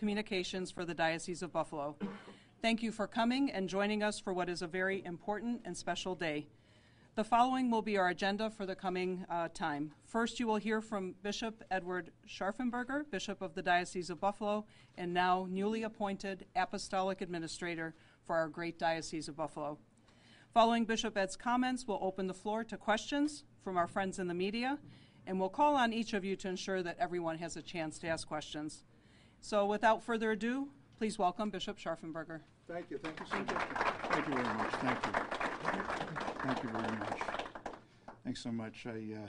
Communications for the Diocese of Buffalo. Thank you for coming and joining us for what is a very important and special day. The following will be our agenda for the coming uh, time. First, you will hear from Bishop Edward Scharfenberger, Bishop of the Diocese of Buffalo, and now newly appointed Apostolic Administrator for our great Diocese of Buffalo. Following Bishop Ed's comments, we'll open the floor to questions from our friends in the media, and we'll call on each of you to ensure that everyone has a chance to ask questions. So, without further ado, please welcome Bishop Scharfenberger. Thank you. Thank you so much. Thank you very much. Thank you. Thank you very much. Thanks so much. I, uh,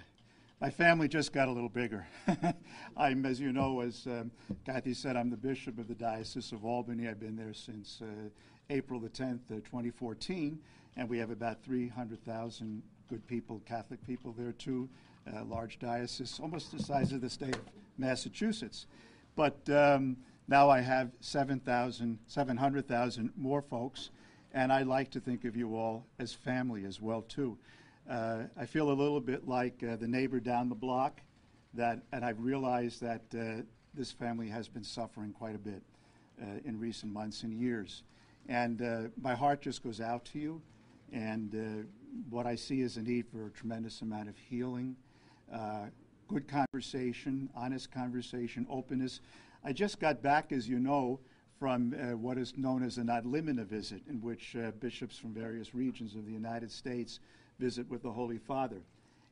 my family just got a little bigger. I'm, as you know, as um, Kathy said, I'm the bishop of the Diocese of Albany. I've been there since uh, April the 10th, uh, 2014, and we have about 300,000 good people, Catholic people there too. Uh, large diocese, almost the size of the state of Massachusetts. But um, now I have 7,000, 700,000 more folks, and I like to think of you all as family as well too. Uh, I feel a little bit like uh, the neighbor down the block, that, and I've realized that uh, this family has been suffering quite a bit uh, in recent months and years. And uh, my heart just goes out to you, and uh, what I see is a need for a tremendous amount of healing, good conversation, honest conversation, openness. I just got back, as you know, from uh, what is known as an ad limina visit, in which uh, bishops from various regions of the United States visit with the Holy Father.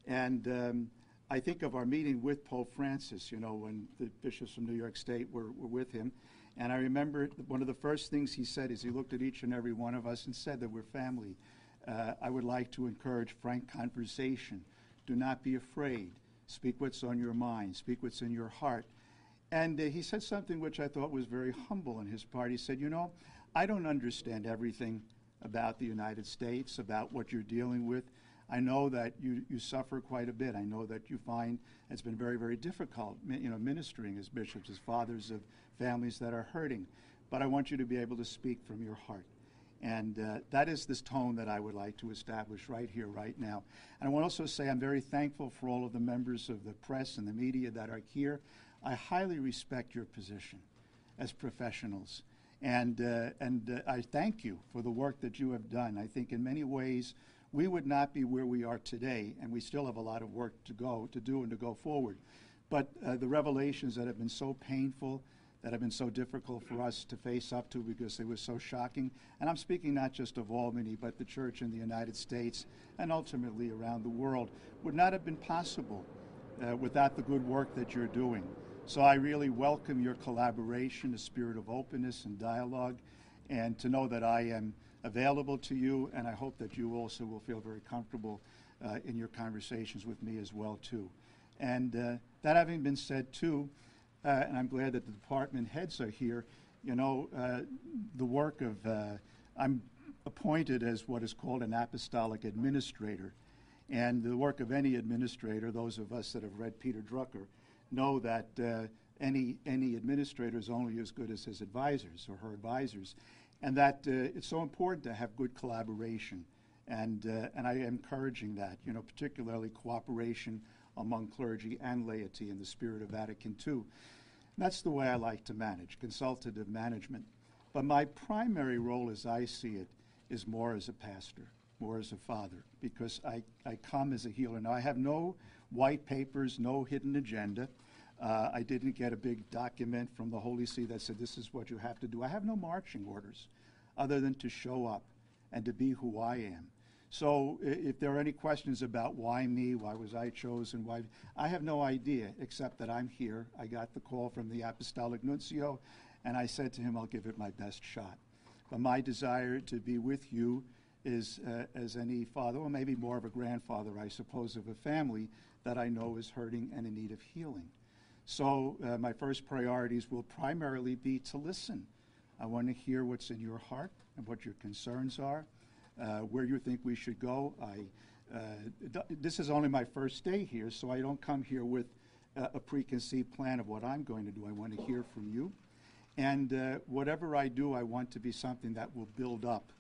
And um, I think of our meeting with Pope Francis, you know, when the bishops from New York State were, were with him. And I remember one of the first things he said is he looked at each and every one of us and said that we're family. Uh, I would like to encourage frank conversation. Do not be afraid. Speak what's on your mind, speak what's in your heart. And uh, he said something which I thought was very humble on his part. He said, You know, I don't understand everything about the United States, about what you're dealing with. I know that you, you suffer quite a bit. I know that you find it's been very, very difficult, you know, ministering as bishops, as fathers of families that are hurting. But I want you to be able to speak from your heart. And uh, that is this tone that I would like to establish right here, right now. And I want to also say I'm very thankful for all of the members of the press and the media that are here. I highly respect your position as professionals. And, uh, and uh, I thank you for the work that you have done. I think in many ways we would not be where we are today, and we still have a lot of work to go, to do, and to go forward. But uh, the revelations that have been so painful, that have been so difficult for us to face up to because they were so shocking. And I'm speaking not just of Albany, but the church in the United States and ultimately around the world, would not have been possible uh, without the good work that you're doing. So I really welcome your collaboration, a spirit of openness and dialogue, and to know that I am available to you, and I hope that you also will feel very comfortable uh, in your conversations with me as well too. And uh, that having been said too, uh, and I'm glad that the department heads are here, you know, uh, the work of, uh, I'm appointed as what is called an apostolic administrator. And the work of any administrator, those of us that have read Peter Drucker, know that uh, any, any administrator is only as good as his advisors or her advisors, and that uh, it's so important to have good collaboration. And, uh, and I am encouraging that, you know, particularly cooperation among clergy and laity in the spirit of Vatican II. That's the way I like to manage, consultative management. But my primary role, as I see it, is more as a pastor, more as a father, because I, I come as a healer. Now, I have no white papers, no hidden agenda. Uh, I didn't get a big document from the Holy See that said this is what you have to do. I have no marching orders other than to show up and to be who I am. So if there are any questions about why me, why was I chosen, why I have no idea except that I'm here. I got the call from the apostolic nuncio and I said to him I'll give it my best shot. But my desire to be with you is uh, as any father, or maybe more of a grandfather, I suppose, of a family that I know is hurting and in need of healing. So uh, my first priorities will primarily be to listen. I want to hear what's in your heart and what your concerns are, where you think we should go. I, uh, this is only my first day here, so I don't come here with a preconceived plan of what I'm going to do. I want to hear from you. And uh, whatever I do, I want to be something that will build up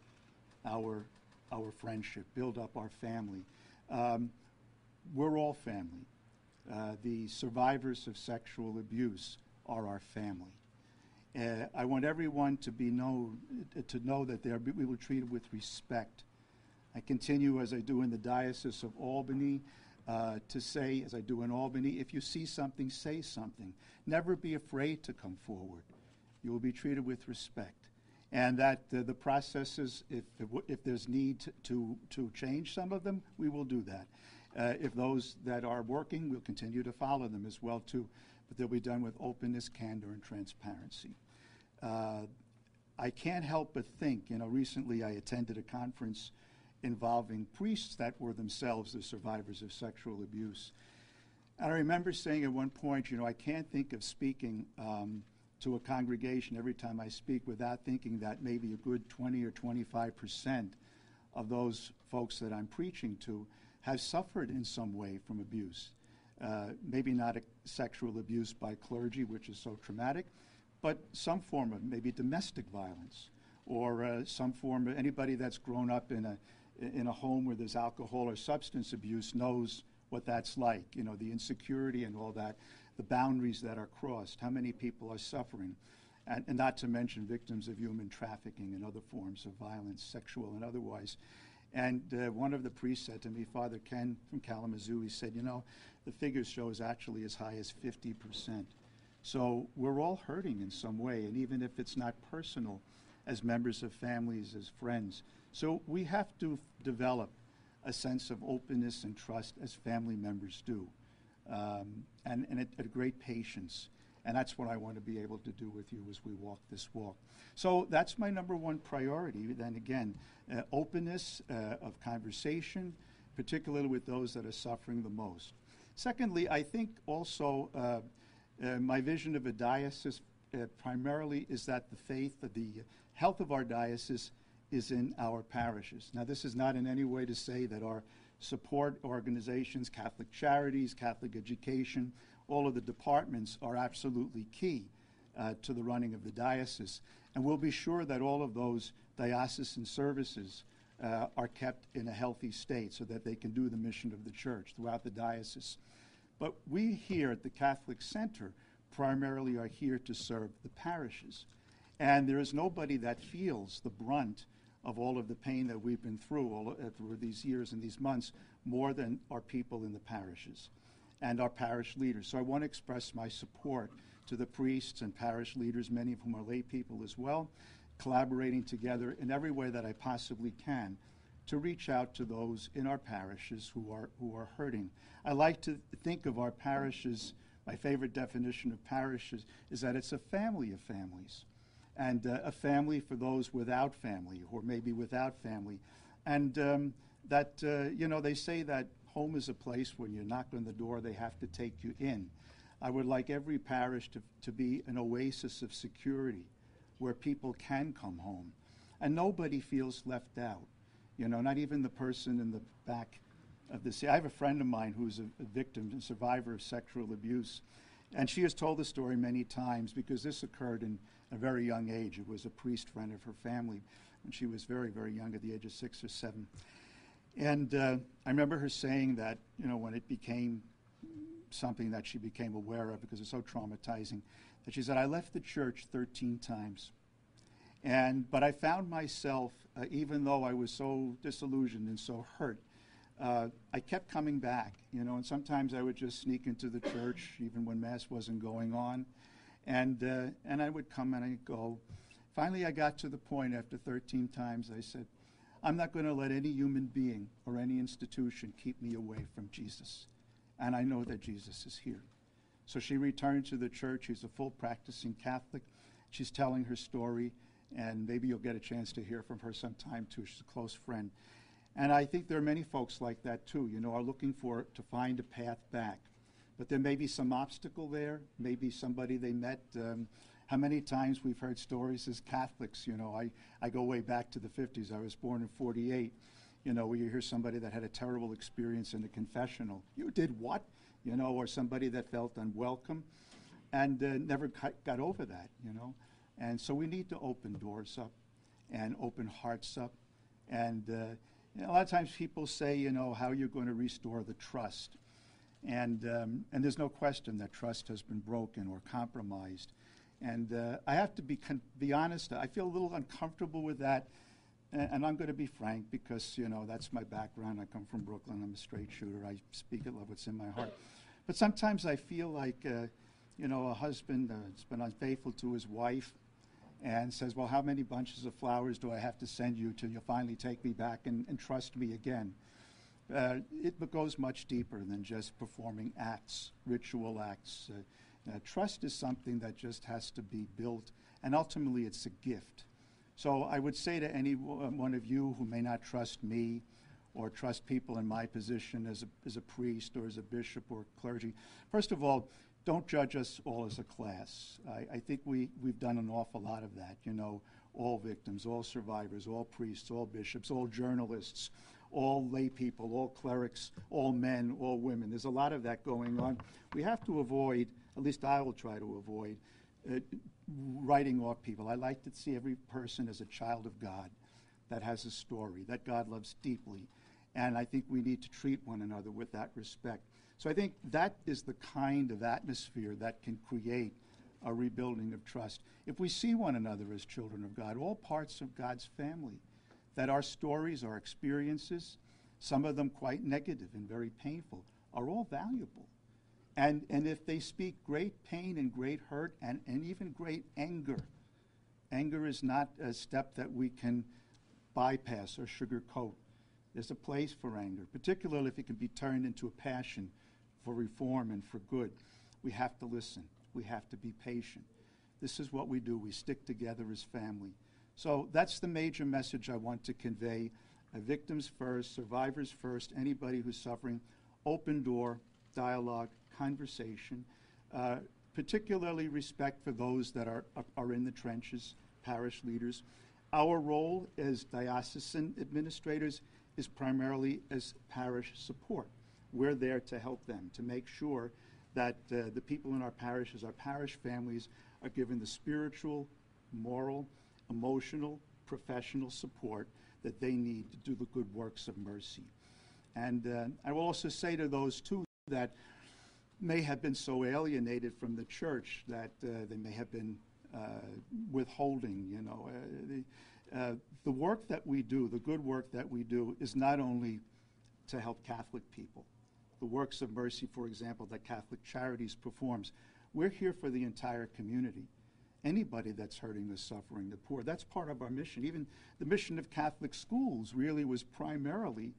our, our friendship, build up our family. Um, we're all family. Uh, the survivors of sexual abuse are our family. Uh, I want everyone to be know, to know that they are, we will treat with respect. I continue, as I do in the Diocese of Albany, uh, to say, as I do in Albany, if you see something, say something. Never be afraid to come forward. You will be treated with respect. And that uh, the processes, if, if there's need to, to change some of them, we will do that. Uh, if those that are working, we'll continue to follow them as well too, but they'll be done with openness, candor, and transparency. Uh, I can't help but think, you know, recently I attended a conference involving priests that were themselves the survivors of sexual abuse. And I remember saying at one point, you know, I can't think of speaking um, to a congregation every time I speak without thinking that maybe a good 20 or 25 percent of those folks that I'm preaching to have suffered in some way from abuse. Uh, maybe not sexual abuse by clergy, which is so traumatic, but some form of maybe domestic violence or uh, some form of anybody that's grown up in a in a home where there's alcohol or substance abuse knows what that's like. You know, the insecurity and all that, the boundaries that are crossed, how many people are suffering, and, and not to mention victims of human trafficking and other forms of violence, sexual and otherwise. And uh, one of the priests said to me, Father Ken from Kalamazoo, he said, you know, the figures show is actually as high as 50%. So we're all hurting in some way, and even if it's not personal, as members of families, as friends. So we have to develop a sense of openness and trust as family members do, um, and, and a, a great patience. And that's what I want to be able to do with you as we walk this walk. So that's my number one priority. Then again, uh, openness uh, of conversation, particularly with those that are suffering the most. Secondly, I think also uh, uh my vision of a diocese uh, primarily is that the faith the health of our diocese is in our parishes. Now, this is not in any way to say that our support organizations, Catholic Charities, Catholic Education, all of the departments are absolutely key uh, to the running of the diocese. And we'll be sure that all of those diocesan services uh, are kept in a healthy state so that they can do the mission of the church throughout the diocese. But we here at the Catholic Center primarily are here to serve the parishes. And there is nobody that feels the brunt of all of the pain that we've been through all, uh, through these years and these months more than our people in the parishes and our parish leaders. So I want to express my support to the priests and parish leaders, many of whom are lay people as well, collaborating together in every way that I possibly can to reach out to those in our parishes who are, who are hurting. I like to think of our parishes, my favorite definition of parishes is that it's a family of families and uh, a family for those without family or maybe without family. And um, that, uh, you know, they say that home is a place when you knock on the door, they have to take you in. I would like every parish to, to be an oasis of security where people can come home and nobody feels left out. You know, not even the person in the back of the. Seat. I have a friend of mine who's a, a victim and survivor of sexual abuse. And she has told the story many times because this occurred in a very young age. It was a priest friend of her family when she was very, very young, at the age of six or seven. And uh, I remember her saying that, you know, when it became something that she became aware of because it's so traumatizing, that she said, I left the church 13 times. And, but I found myself, uh, even though I was so disillusioned and so hurt, uh, I kept coming back, you know, and sometimes I would just sneak into the church even when Mass wasn't going on. And, uh, and I would come and I'd go. Finally, I got to the point after 13 times, I said, I'm not going to let any human being or any institution keep me away from Jesus. And I know that Jesus is here. So she returned to the church. She's a full practicing Catholic. She's telling her story, and maybe you'll get a chance to hear from her sometime too. She's a close friend. And I think there are many folks like that too, you know, are looking for to find a path back. But there may be some obstacle there, maybe somebody they met. Um, how many times we've heard stories as Catholics, you know, I, I go way back to the 50s. I was born in 48, you know, where you hear somebody that had a terrible experience in the confessional. You did what? You know, or somebody that felt unwelcome and uh, never got over that, you know. And so we need to open doors up and open hearts up and uh, you know, a lot of times people say, you know, how you're going to restore the trust. And, um, and there's no question that trust has been broken or compromised. And uh, I have to be, con- be honest, I feel a little uncomfortable with that. And, and I'm going to be frank because, you know, that's my background. I come from Brooklyn. I'm a straight shooter. I speak it love what's in my heart. But sometimes I feel like, uh, you know, a husband uh, has been unfaithful to his wife and says, well, how many bunches of flowers do I have to send you till you finally take me back and, and trust me again? Uh, it goes much deeper than just performing acts, ritual acts. Uh, uh, trust is something that just has to be built, and ultimately it's a gift. So I would say to any one of you who may not trust me or trust people in my position as a, as a priest or as a bishop or clergy, first of all, don't judge us all as a class. I, I think we, we've done an awful lot of that. You know, all victims, all survivors, all priests, all bishops, all journalists, all lay people, all clerics, all men, all women. There's a lot of that going on. We have to avoid, at least I will try to avoid, uh, writing off people. I like to see every person as a child of God that has a story, that God loves deeply. And I think we need to treat one another with that respect. So I think that is the kind of atmosphere that can create a rebuilding of trust. If we see one another as children of God, all parts of God's family, that our stories, our experiences, some of them quite negative and very painful, are all valuable. And, and if they speak great pain and great hurt and, and even great anger, anger is not a step that we can bypass or sugarcoat. There's a place for anger, particularly if it can be turned into a passion for reform and for good. We have to listen. We have to be patient. This is what we do. We stick together as family. So that's the major message I want to convey. Victims first, survivors first, anybody who's suffering, open door, dialogue, conversation, uh, particularly respect for those that are, are in the trenches, parish leaders. Our role as diocesan administrators is primarily as parish support. We're there to help them, to make sure that uh, the people in our parishes, our parish families, are given the spiritual, moral, emotional, professional support that they need to do the good works of mercy. And uh, I will also say to those, too, that may have been so alienated from the church that uh, they may have been uh, withholding, you know. Uh, the, uh, the work that we do, the good work that we do, is not only to help Catholic people. The works of mercy, for example, that Catholic Charities performs, we're here for the entire community anybody that's hurting the suffering, the poor. That's part of our mission. Even the mission of Catholic schools really was primarily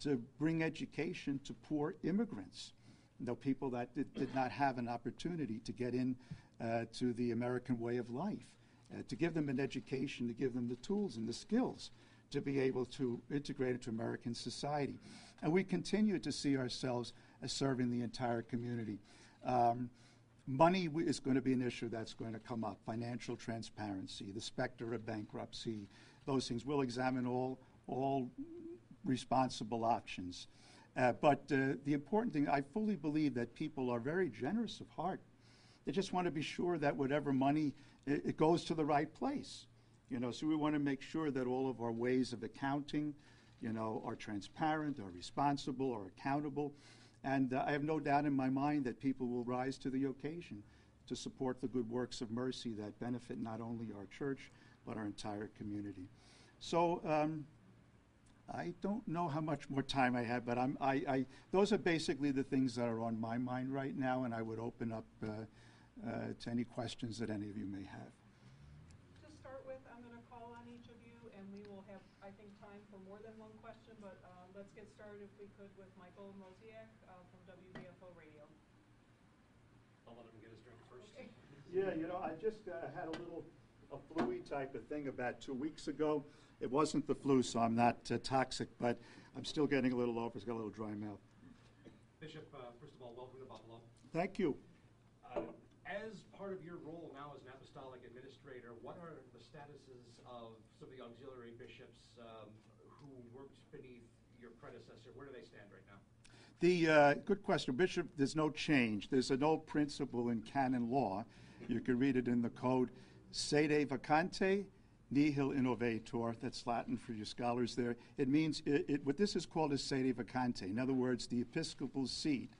to bring education to poor immigrants, know, people that did, did not have an opportunity to get in uh, to the American way of life, uh, to give them an education, to give them the tools and the skills to be able to integrate into American society. And we continue to see ourselves as serving the entire community. Um, Money is going to be an issue that's going to come up. Financial transparency, the specter of bankruptcy, those things. We'll examine all, all responsible options. Uh, but uh, the important thing, I fully believe that people are very generous of heart. They just want to be sure that whatever money, it, it goes to the right place. You know, so we want to make sure that all of our ways of accounting, you know, are transparent, are responsible, are accountable. And uh, I have no doubt in my mind that people will rise to the occasion to support the good works of mercy that benefit not only our church, but our entire community. So um, I don't know how much more time I have, but I'm, I, I, those are basically the things that are on my mind right now, and I would open up uh, uh, to any questions that any of you may have. To start with, I'm going to call on each of you, and we will have, I think, time for more than one question, but uh, let's get started, if we could, with Michael Mroziak uh, from WBFO Radio. I'll let him get his drink first. Okay. Yeah, you know, I just uh, had a little, a flu type of thing about two weeks ago. It wasn't the flu, so I'm not uh, toxic, but I'm still getting a little off. It's got a little dry mouth. Bishop, uh, first of all, welcome to Buffalo. Thank you. Uh, As part of your role now as an apostolic administrator, what are the statuses of some of the auxiliary bishops um, who worked beneath your predecessor? Where do they stand right now? The, uh, good question. Bishop, there's no change. There's an old principle in canon law. You can read it in the code. Sede vacante, nihil innovetur. That's Latin for your scholars there. It means, it, it, what this is called is sede vacante. In other words, the episcopal seat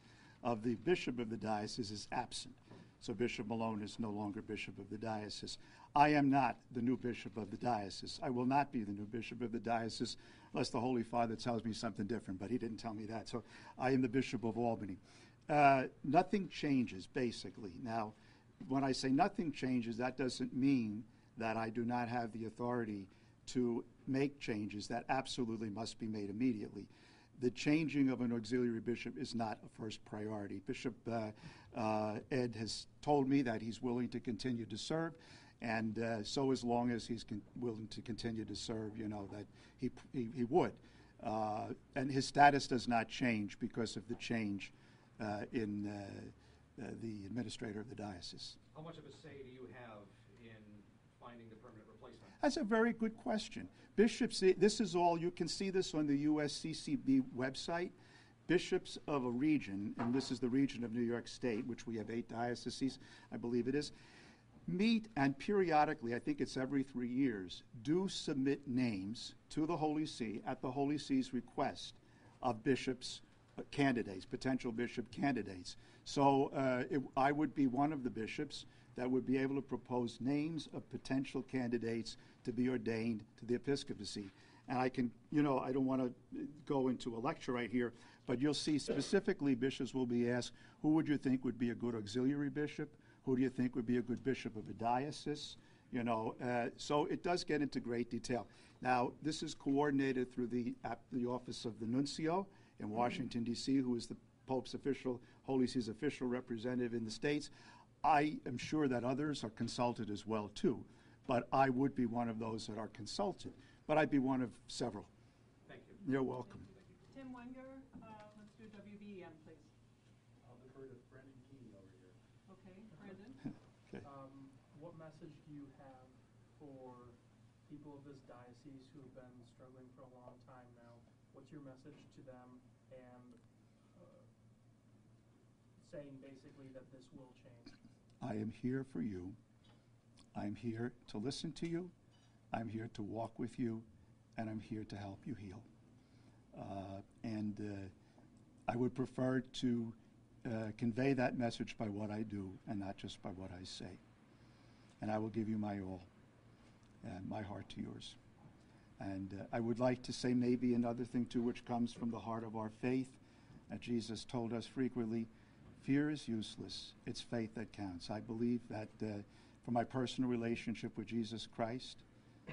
of the bishop of the diocese is absent. So Bishop Malone is no longer bishop of the diocese. I am not the new bishop of the diocese. I will not be the new bishop of the diocese unless the Holy Father tells me something different, but he didn't tell me that. So I am the bishop of Albany. Uh, nothing changes, basically. Now, when I say nothing changes, that doesn't mean that I do not have the authority to make changes that absolutely must be made immediately. The changing of an auxiliary bishop is not a first priority. Bishop uh, uh, Ed has told me that he's willing to continue to serve, and uh, so as long as he's willing to continue to serve, you know, that he, he, he would. Uh, and his status does not change because of the change uh, in uh, the administrator of the diocese. How much of a say do you have in finding the permanent replacement? That's a very good question. Bishops, this is all, you can see this on the USCCB website. Bishops of a region, and this is the region of New York State, which we have eight dioceses, I believe it is, meet and periodically, I think it's every three years, do submit names to the Holy See at the Holy See's request of bishops uh, candidates, potential bishop candidates. So uh, it, I would be one of the bishops that would be able to propose names of potential candidates to be ordained to the episcopacy. And I can, you know, I don't want to go into a lecture right here, but you'll see specifically bishops will be asked, who would you think would be a good auxiliary bishop? Who do you think would be a good bishop of a diocese? You know, uh, so it does get into great detail. Now, this is coordinated through the, the office of the nuncio in Washington, D.C., who is the Pope's official, Holy See's official representative in the States. I am sure that others are consulted as well, too, but I would be one of those that are consulted. But I'd be one of several. Thank you. You're welcome. Tim Wenger, uh, let's do WBEN, please. I'll defer to Brendan Keeney over here. Okay, Brandon? Okay. Um, what message do you have for people of this diocese who have been struggling for a long time now? What's your message to them and, uh, saying basically that this will change? I am here for you. I'm here to listen to you. I'm here to walk with you, and I'm here to help you heal. Uh, and uh, I would prefer to uh, convey that message by what I do and not just by what I say. And I will give you my all and my heart to yours. And uh, I would like to say maybe another thing too, which comes from the heart of our faith. that Jesus told us frequently fear is useless, it's faith that counts. I believe that uh, for my personal relationship with Jesus Christ,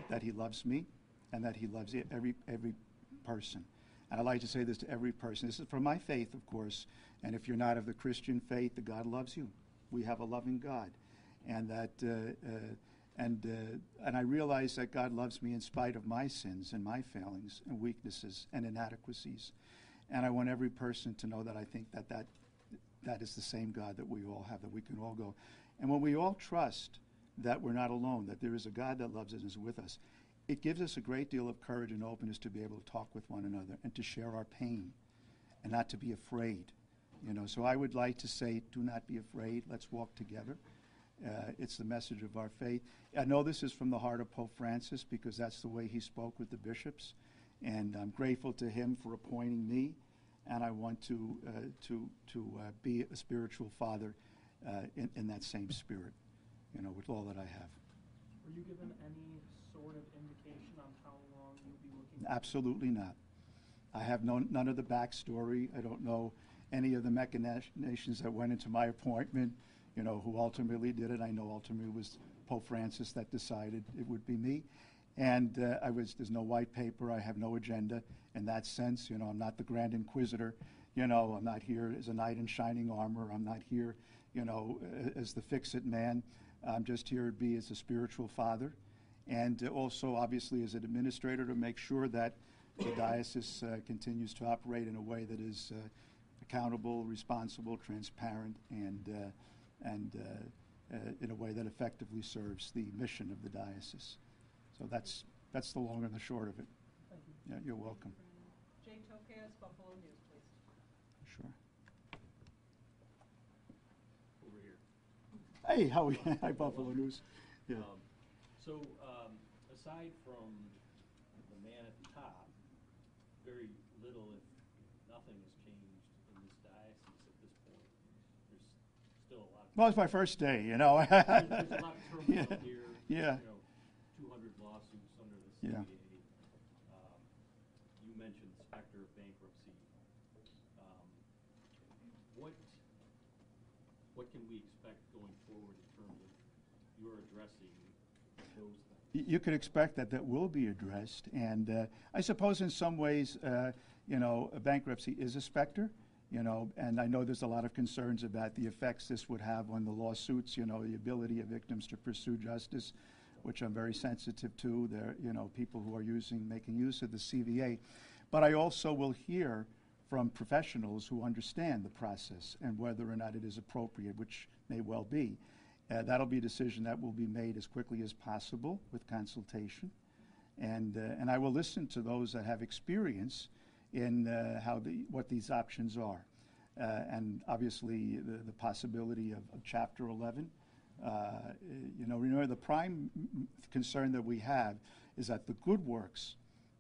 that He loves me and that He loves every, every person. And I'd like to say this to every person. This is from my faith, of course. And if you're not of the Christian faith, that God loves you. We have a loving God. And that. Uh, uh, and, uh, and I realize that God loves me in spite of my sins and my failings and weaknesses and inadequacies. And I want every person to know that I think that that, that is the same God that we all have, that we can all go. And when we all trust that we're not alone, that there is a God that loves us and is with us, it gives us a great deal of courage and openness to be able to talk with one another and to share our pain and not to be afraid. You know, so I would like to say, do not be afraid. Let's walk together. Uh, it's the message of our faith. I know this is from the heart of Pope Francis because that's the way he spoke with the bishops, and I'm grateful to him for appointing me. And I want to uh, to to uh, be a spiritual father uh, in, in that same spirit, you know, with all that I have. Were you given any sort of indication on how long you'd be looking? Absolutely not. I have no, none of the backstory. I don't know any of the machinations that went into my appointment, you know, who ultimately did it. I know ultimately it was Pope Francis that decided it would be me. And uh, I was, there's no white paper. I have no agenda in that sense. You know, I'm not the Grand Inquisitor. You know, I'm not here as a knight in shining armor. I'm not here, you know, as the fix-it man. I'm just here to be as a spiritual father and also obviously as an administrator to make sure that the diocese uh, continues to operate in a way that is uh, accountable, responsible, transparent, and, uh, and uh, uh, in a way that effectively serves the mission of the diocese. So that's, that's the long and the short of it. Thank you. Yeah, you're welcome. Jay Tokasz, Buffalo News, please. Sure. over here. Hey, how are you? Hi, Buffalo News. Yeah. Um, So, um, aside from the man at the top, very little, if nothing, has changed in this diocese at this point. There's still a lot. Well, it's my first day, you know. There's, there's a lot of turmoil Yeah, here. yeah. You know, two hundred lawsuits under the Yeah. CVA. You mentioned specter of bankruptcy. Um, What, what can we expect going forward in terms of your addressing those things? You could expect that that will be addressed, and uh, I suppose in some ways, uh, you know, bankruptcy is a specter, you know, and I know there's a lot of concerns about the effects this would have on the lawsuits, you know, the ability of victims to pursue justice, which I'm very sensitive to. There, you know, people who are using, making use of the CVA, but I also will hear from professionals who understand the process and whether or not it is appropriate, which may well be. Uh, that'll be a decision that will be made as quickly as possible with consultation. And, uh, and I will listen to those that have experience in uh, how the, what these options are. Uh, and obviously, the, the possibility of, of Chapter 11. Uh, you know, remember, the prime concern that we have is that the good works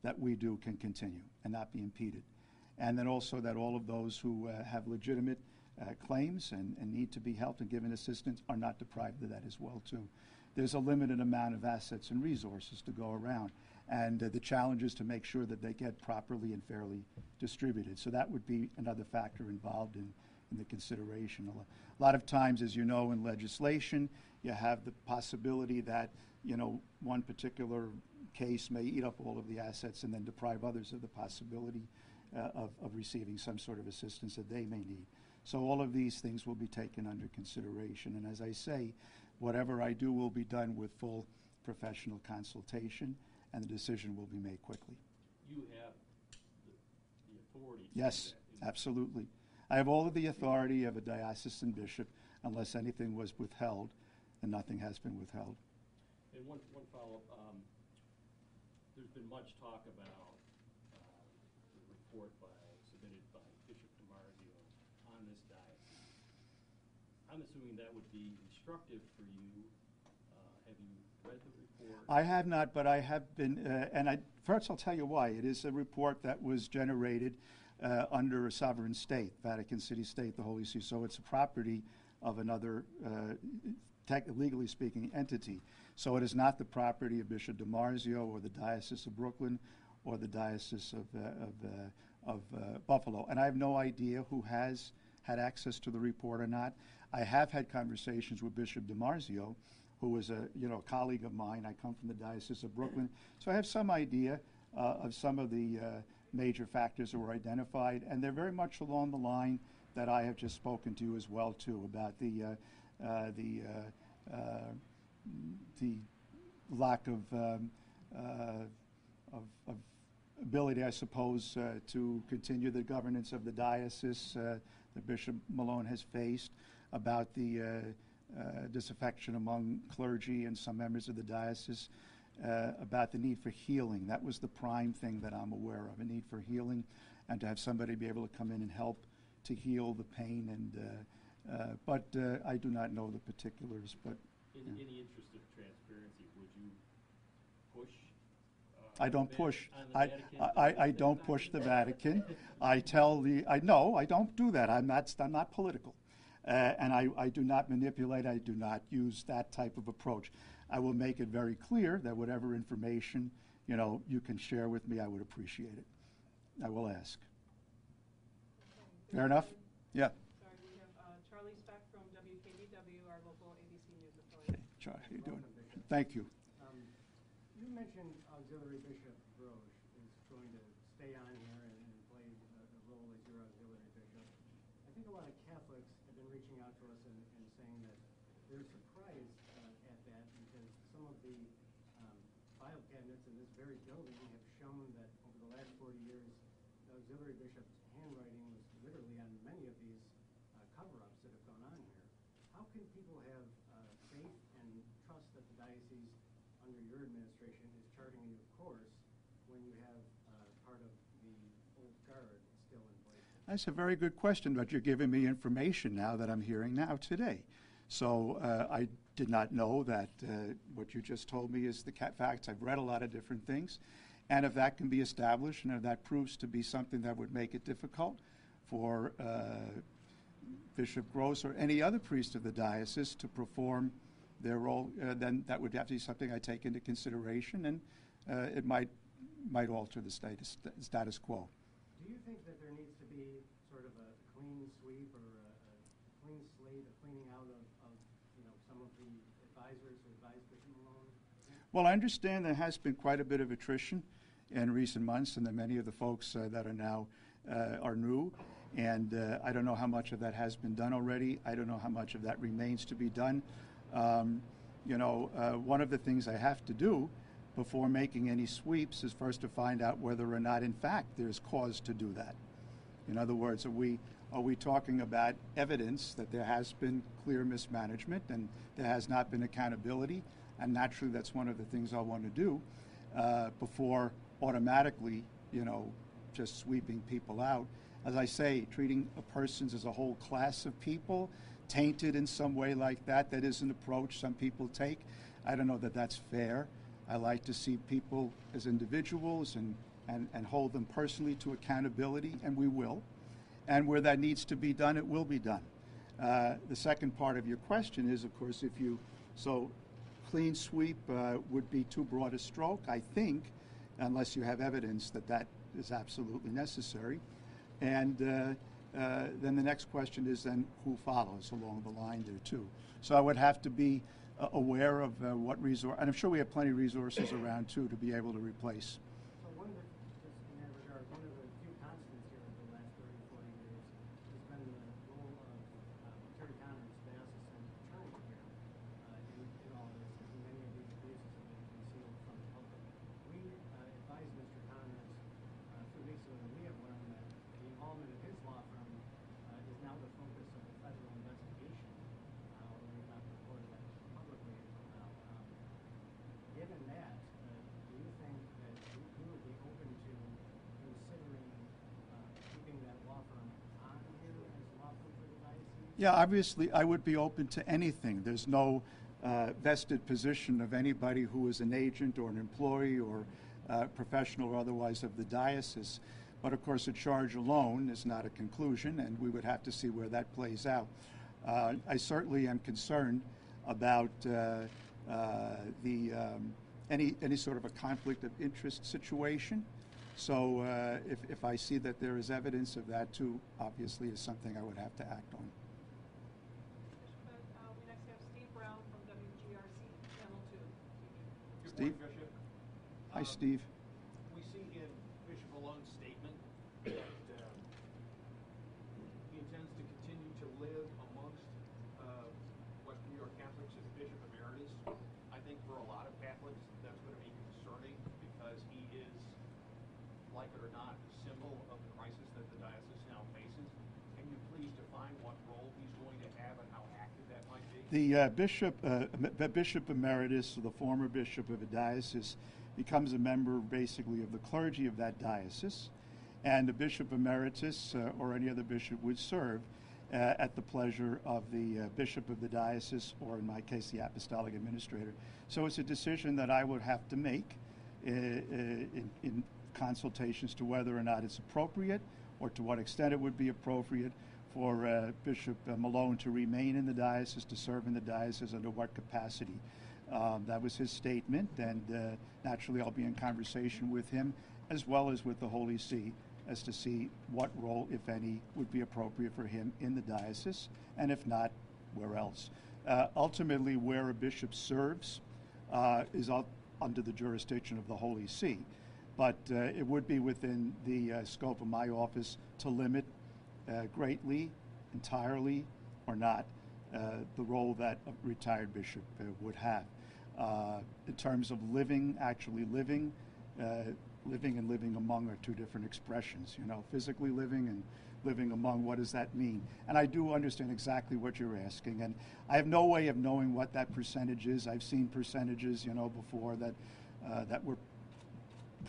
that we do can continue and not be impeded. And then also that all of those who uh, have legitimate uh, claims and, and need to be helped and given assistance are not deprived of that as well too. There's a limited amount of assets and resources to go around, and uh, the challenge is to make sure that they get properly and fairly distributed. So that would be another factor involved in, in the consideration. A a lot of times, as you know, in legislation, you have the possibility that you know one particular case may eat up all of the assets and then deprive others of the possibility uh, of, of receiving some sort of assistance that they may need. So all of these things will be taken under consideration. And as I say, whatever I do will be done with full professional consultation, and the decision will be made quickly. You have the, the authority to Yes, that. absolutely. I have all of the authority of a diocesan bishop unless anything was withheld, and nothing has been withheld. And one, one follow-up, um, there's been much talk about, uh, the report by, submitted by Bishop DiMarzio on this diocese. I'm assuming that would be instructive for you. Uh, have you read the report? I have not, but I have been, uh, and I, first I'll tell you why. It is a report that was generated uh, under a sovereign state, Vatican City State, the Holy See. So it's a property of another, uh, legally speaking, entity. So it is not the property of Bishop DiMarzio or the Diocese of Brooklyn or the Diocese of, uh, of, uh, of uh, Buffalo. And I have no idea who has had access to the report or not. I have had conversations with Bishop DiMarzio, who is a you know colleague of mine. I come from the Diocese of Brooklyn, so I have some idea uh, of some of the uh, major factors that were identified, and they're very much along the line that I have just spoken to you as well too about the uh, the uh, uh, the lack of, um, uh, of, of ability, I suppose, uh, to continue the governance of the diocese uh, that Bishop Malone has faced, about the uh, uh, disaffection among clergy and some members of the diocese, uh, about the need for healing. That was the prime thing that I'm aware of, a need for healing, and to have somebody be able to come in and help to heal the pain. And uh, uh, but uh, I do not know the particulars, but In, in the interest of transparency, would you push? uh, I don't the push. On the I, Vatican I, to I- do I that? don't push the Vatican. I tell the, I, no, I don't do that. I'm not, I'm not political. Uh, and I, I do not manipulate, I do not use that type of approach. I will make it very clear that whatever information, you know, you can share with me, I would appreciate it. I will ask. Fair enough? Yeah. Sorry, we have uh, Charlie Specht from WKBW, our local ABC News Okay, affiliate. Charlie, how you doing? Thank you. Um, You mentioned Auxiliary Bishop Grosz is going to stay on here and and play a a role as your auxiliary bishop. I think a lot of Catholics have been reaching out to us and and saying that they're surprised uh, at that because some of the um, file cabinets in this very building have shown that over the last 40 years, the auxiliary bishop's handwriting was literally on many of these uh, cover-ups that have gone on here. How can people have uh, faith and trust that the diocese, under your administration, is charting a new course when you have uh, part of the old guard still in place? That's a very good question, but you're giving me information now that I'm hearing now today. So uh, I did not know that uh, what you just told me is the facts. I've read a lot of different things. And if that can be established and if that proves to be something that would make it difficult for uh, Bishop Grosz or any other priest of the diocese to perform their role, uh, then that would have to be something I take into consideration, and uh, it might might alter the status status quo. Do you think that there needs to be sort of a clean sweep or a, a clean slate, a cleaning out of, of, you know, some of the advisors who advised Bishop Malone? Well, I understand there has been quite a bit of attrition in recent months, and that many of the folks uh, that are now uh, are new. And uh, I don't know how much of that has been done already. I don't know how much of that remains to be done. Um, you know, uh, one of the things I have to do before making any sweeps is first to find out whether or not, in fact, there's cause to do that. In other words, are we are we talking about evidence that there has been clear mismanagement and there has not been accountability? And naturally, that's one of the things I want to do uh, before automatically, you know, just sweeping people out. As I say, treating a persons as a whole class of people, tainted in some way like that, that is an approach some people take. I don't know that that's fair. I like to see people as individuals and, and, and hold them personally to accountability, and we will. And where that needs to be done, it will be done. Uh, the second part of your question is, of course, if you, so clean sweep uh, would be too broad a stroke, I think, unless you have evidence that that is absolutely necessary. And uh, uh, then the next question is then who follows along the line there too. So I would have to be uh, aware of uh, what resource, and I'm sure we have plenty of resources around too to be able to replace. So one of the, just in that regard, one of the few constants here over the last 30, 40 years has been the role of uh, Terry Connors, diocesan attorney here, uh, in, in all of this, and many of these abuses have been concealed from the public. We uh, advised Mr. Connors uh, a few weeks ago that we have learned that the involvement of his law firm uh, is now the focus of a federal investigation, uh, although we've not reported that publicly until now. Um, Given that, uh, do you think that you you would be open to considering uh, keeping that law firm on here as law firm for the diocese? Yeah, obviously, I would be open to anything. There's no uh, vested position of anybody who is an agent or an employee or uh, professional or otherwise of the diocese. But of course, a charge alone is not a conclusion, and we would have to see where that plays out. Uh, I certainly am concerned about uh, uh, the um, any any sort of a conflict of interest situation. So uh, if, if I see that there is evidence of that too, obviously is something I would have to act on. Uh, we next have Steve Brown from WGRZ Channel 2. Good Steve? Hi, Steve. We see in Bishop Malone's statement that um, he intends to continue to live amongst uh, Western New York Catholics as Bishop Emeritus. I think for a lot of Catholics, that's going to be concerning because he is, like it or not, a symbol of the crisis that the diocese now faces. Can you please define what role he's going to have and how active that might be? The uh, bishop, uh, Bishop Emeritus, of the former bishop of a diocese, becomes a member basically of the clergy of that diocese, and the Bishop Emeritus uh, or any other bishop would serve uh, at the pleasure of the uh, bishop of the diocese, or in my case, the apostolic administrator. So it's a decision that I would have to make uh, in, in consultations to whether or not it's appropriate or to what extent it would be appropriate for uh, Bishop uh, Malone to remain in the diocese, to serve in the diocese, under what capacity. Um, that was his statement, and uh, naturally, I'll be in conversation with him as well as with the Holy See as to see what role, if any, would be appropriate for him in the diocese, and if not, where else. Uh, ultimately, where a bishop serves is up under the jurisdiction of the Holy See, but uh, it would be within the uh, scope of my office to limit uh, greatly, entirely, or not uh, the role that a retired bishop uh, would have. Uh, in terms of living, actually living, living and living among are two different expressions. You know, physically living and living among. What does that mean? And I do understand exactly what you're asking, and I have no way of knowing what that percentage is. I've seen percentages, you know, before that uh, that were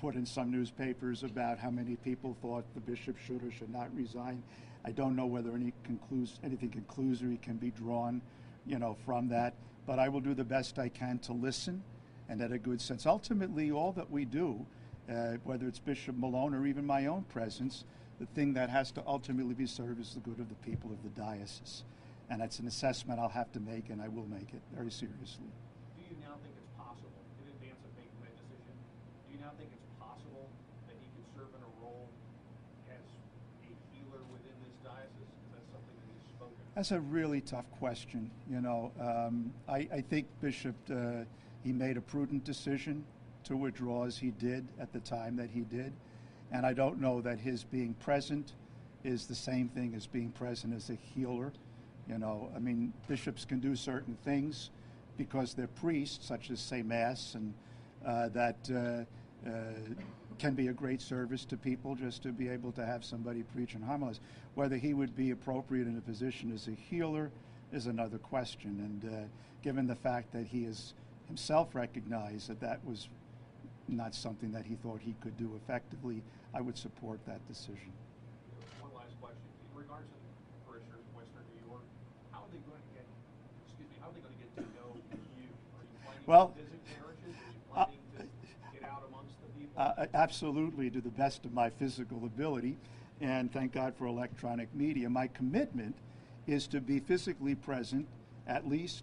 put in some newspapers about how many people thought the bishop should or should not resign. I don't know whether any conclus- anything conclusory can be drawn, you know, from that. But I will do the best I can to listen, and at a good sense. Ultimately, all that we do, uh, whether it's Bishop Malone or even my own presence, the thing that has to ultimately be served is the good of the people of the diocese. And that's an assessment I'll have to make, and I will make it very seriously. Do you now think it's possible, in advance of making that decision, do you now think it's possible that he could serve in a role as a healer within this diocese? Is that something that he's spoken? of? That's a really tough question. You know, um, I, I think Bishop uh, he made a prudent decision to withdraw as he did at the time that he did, and I don't know that his being present is the same thing as being present as a healer. You know, I mean, bishops can do certain things because they're priests, such as say mass, and uh, that uh, uh, can be a great service to people just to be able to have somebody preach and homilize. Whether he would be appropriate in a position as a healer is another question. And uh, given the fact that he has himself recognized that that was not something that he thought he could do effectively, I would support that decision. One last question. In regards to the parishioners in Western New York, how are they going to get, excuse me, how are they going to get to know you? Are you planning Well, to visit parishes? Are you uh, planning to get out amongst the people? Uh, absolutely, to the best of my physical ability, and thank God for electronic media. My commitment is to be physically present at least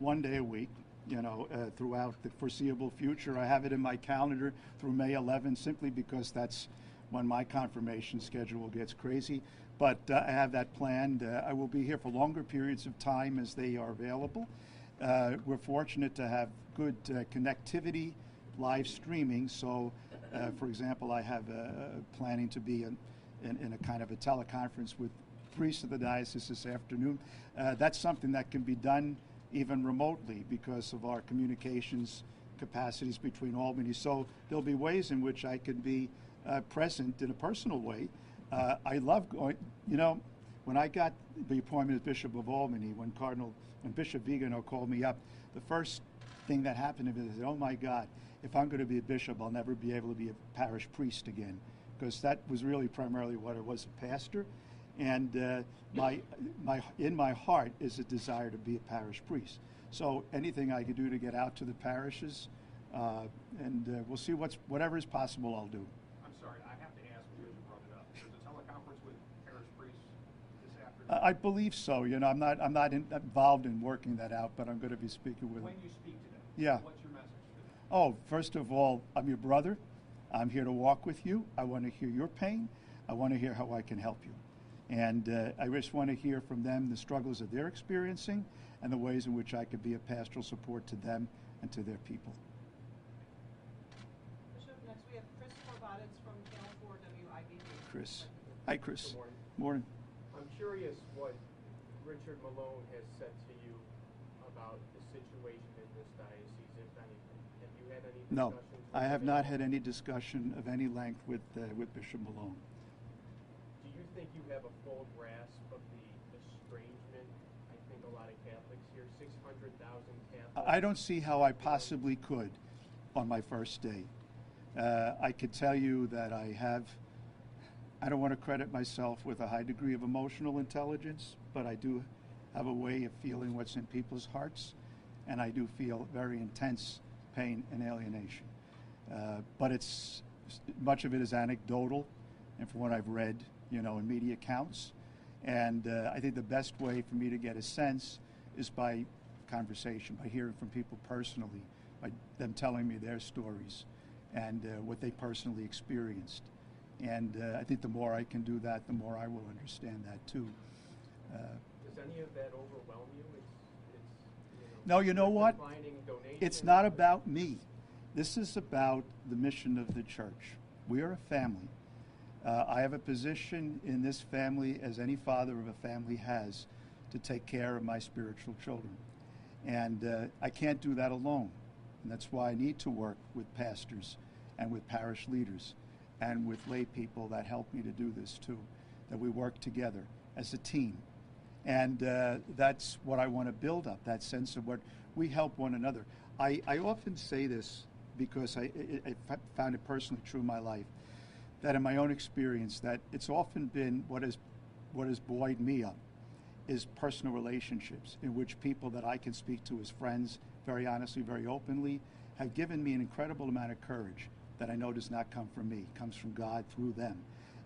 one day a week, you know, uh, throughout the foreseeable future. I have it in my calendar through May 11, simply because that's when my confirmation schedule gets crazy. But uh, I have that planned. Uh, I will be here for longer periods of time as they are available. Uh, we're fortunate to have good uh, connectivity, live streaming. So, uh, for example, I have uh, planning to be in, in, in, a kind of a teleconference with priests of the diocese this afternoon. Uh, that's something that can be done even remotely because of our communications capacities between Albany. So there'll be ways in which I can be uh, present in a personal way. Uh, I love going, you know, when I got the appointment as Bishop of Albany, when Cardinal, when Bishop Vigano called me up, the first thing that happened to me is, oh my God, if I'm going to be a bishop, I'll never be able to be a parish priest again. Because that was really primarily what I was a pastor. And uh, my, my, in my heart is a desire to be a parish priest. So anything I can do to get out to the parishes, uh, and uh, we'll see what's, whatever is possible, I'll do. I'm sorry, I have to ask because you brought it up. There's a teleconference with parish priests this afternoon. I believe so. You know, I'm not, I'm not in, involved in working that out, but I'm going to be speaking with When them. you speak to them, Yeah. what's your message to them? Oh, first of all, I'm your brother. I'm here to walk with you. I want to hear your pain. I want to hear how I can help you. And uh, I just want to hear from them the struggles that they're experiencing and the ways in which I could be a pastoral support to them and to their people. Bishop, next we have Chris Corbadis from Channel 4 WIVB. Chris. Hi, Chris. Good morning. Morning. I'm curious what Richard Malone has said to you about the situation in this diocese, if anything. Have you had any No. I have not had any discussion of any length with, uh, with Bishop Malone. Do you think you have a full grasp of the estrangement? I think a lot of Catholics here, six hundred thousand Catholics. I don't see how I possibly could on my first day. Uh, I could tell you that I have, I don't want to credit myself with a high degree of emotional intelligence, but I do have a way of feeling what's in people's hearts, and I do feel very intense pain and alienation. Uh, but it's much of it is anecdotal, and from what I've read, you know, in media accounts. And uh, I think the best way for me to get a sense is by conversation, by hearing from people personally, by them telling me their stories and uh, what they personally experienced. And uh, I think the more I can do that, the more I will understand that too. Uh, Does any of that overwhelm you? No, you know what? It's not about me. This is about the mission of the church. We are a family. Uh, I have a position in this family, as any father of a family has, to take care of my spiritual children. And uh, I can't do that alone. And that's why I need to work with pastors and with parish leaders and with lay people that help me to do this too, that we work together as a team. And uh, that's what I want to build up that sense of what we help one another. I, I often say this because I, I, I found it personally true in my life that in my own experience that it's often been what has what has buoyed me up is personal relationships in which people that I can speak to as friends very honestly, very openly, have given me an incredible amount of courage that I know does not come from me, comes from God through them.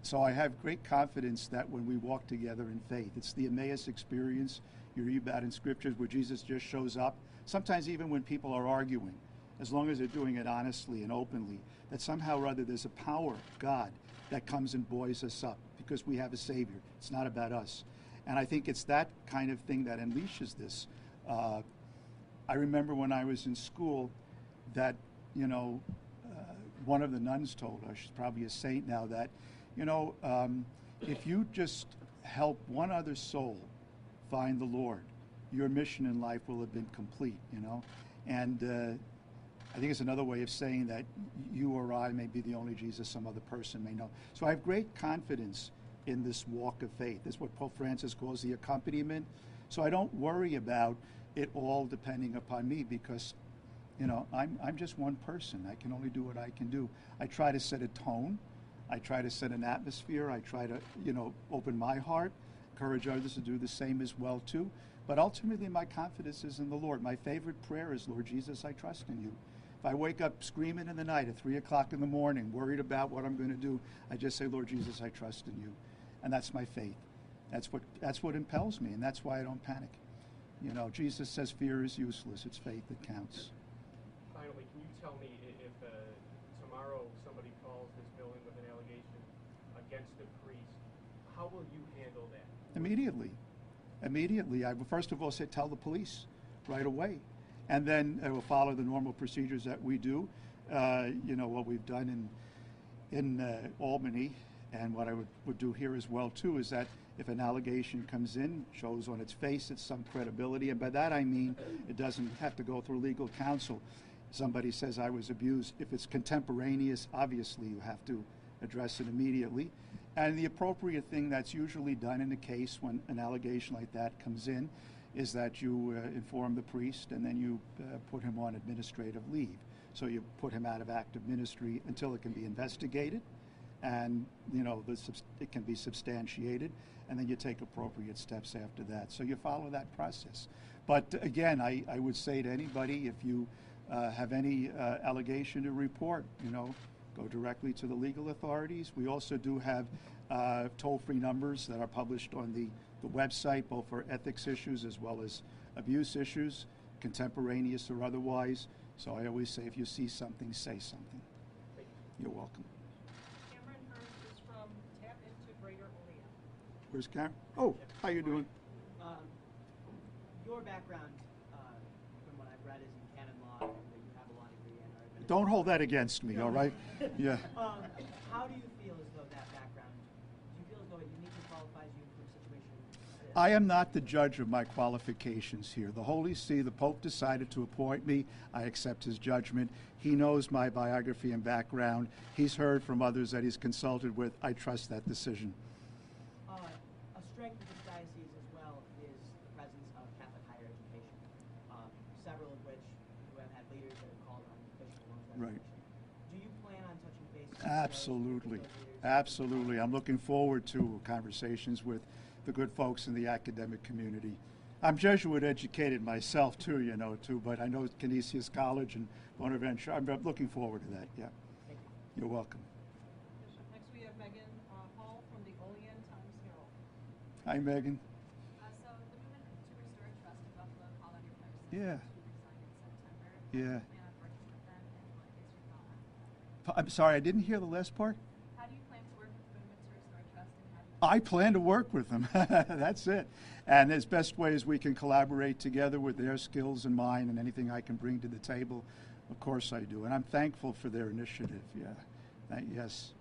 So I have great confidence that when we walk together in faith, it's the Emmaus experience you read about in scriptures where Jesus just shows up. Sometimes even when people are arguing, as long as they're doing it honestly and openly, that somehow or other there's a power God that comes and buoys us up because we have a Savior. It's not about us. And I think it's that kind of thing that unleashes this. Uh, I remember when I was in school that, you know, uh, one of the nuns told us, she's probably a saint now, that, you know, um, if you just help one other soul find the Lord, your mission in life will have been complete, you know? And uh, I think it's another way of saying that you or I may be the only Jesus some other person may know. So I have great confidence in this walk of faith. This is what Pope Francis calls the accompaniment. So I don't worry about it all depending upon me because, you know, I'm, I'm just one person. I can only do what I can do. I try to set a tone. I try to set an atmosphere. I try to, you know, open my heart, encourage others to do the same as well too. But ultimately, my confidence is in the Lord. My favorite prayer is, Lord Jesus, I trust in you. If I wake up screaming in the night at three o'clock in the morning, worried about what I'm going to do, I just say, Lord Jesus, I trust in you, and that's my faith. That's what that's what impels me, and that's why I don't panic. You know, Jesus says fear is useless. It's faith that counts. Finally, can you tell me i- if uh, tomorrow somebody calls this building with an allegation priest, how will you handle that? Immediately. Immediately. I will first of all say, tell the police right away. And then I will follow the normal procedures that we do. Uh, you know, what we've done in, in uh, Albany and what I would, would do here as well too is that if an allegation comes in, shows on its face it's some credibility, and by that I mean it doesn't have to go through legal counsel. Somebody says I was abused. If it's contemporaneous, obviously you have to address it immediately. And the appropriate thing that's usually done in a case when an allegation like that comes in is that you uh, inform the priest and then you uh, put him on administrative leave. So you put him out of active ministry until it can be investigated and you know it can be substantiated and then you take appropriate steps after that so you follow that process but again i, I would say to anybody if you uh, have any uh, allegation to report you know go directly to the legal authorities we also do have uh, toll-free numbers that are published on the, the website both for ethics issues as well as abuse issues contemporaneous or otherwise so i always say if you see something say something you're welcome Cameron Hurst is from Tap Into Greater Olean. Where's Karen? Oh, how you doing? Um, your background, uh, from what I've read, is in canon law, and that you have a law degree and are administrative. Don't hold that against me, all right? Yeah. Um, how do you feel as though that background, do you feel as though it uniquely qualifies you for a situation? I am not the judge of my qualifications here. The Holy See, the Pope decided to appoint me. I accept his judgment. He knows my biography and background. He's heard from others that he's consulted with. I trust that decision. Uh, a strength of this diocese as well is the presence of Catholic higher education, um, several of which who have had leaders that have called on Bishop Malone's Right. Do you plan on touching base with those- Absolutely. with leaders? Absolutely. I'm looking forward to conversations with the good folks in the academic community. I'm Jesuit educated myself too, you know, too, but I know Canisius College and Bonaventure. I'm I'm looking forward to that, yeah. Thank you. You're welcome. Bishop, next we have Megan uh, Hall from the Olean Times Herald. Hi, Megan. Uh, so the movement to restore trust in Buffalo called on your players Yeah. to resign in September. Yeah. How do you plan on working with them, and what is your thought on that? P- I'm sorry, I didn't hear the last part. How do you plan to work with the movement to restore trust, and how do you? I plan to work with them. That's it. And as best ways we can collaborate together with their skills and mine and anything I can bring to the table, of course I do. And I'm thankful for their initiative, yeah. Thank- yes.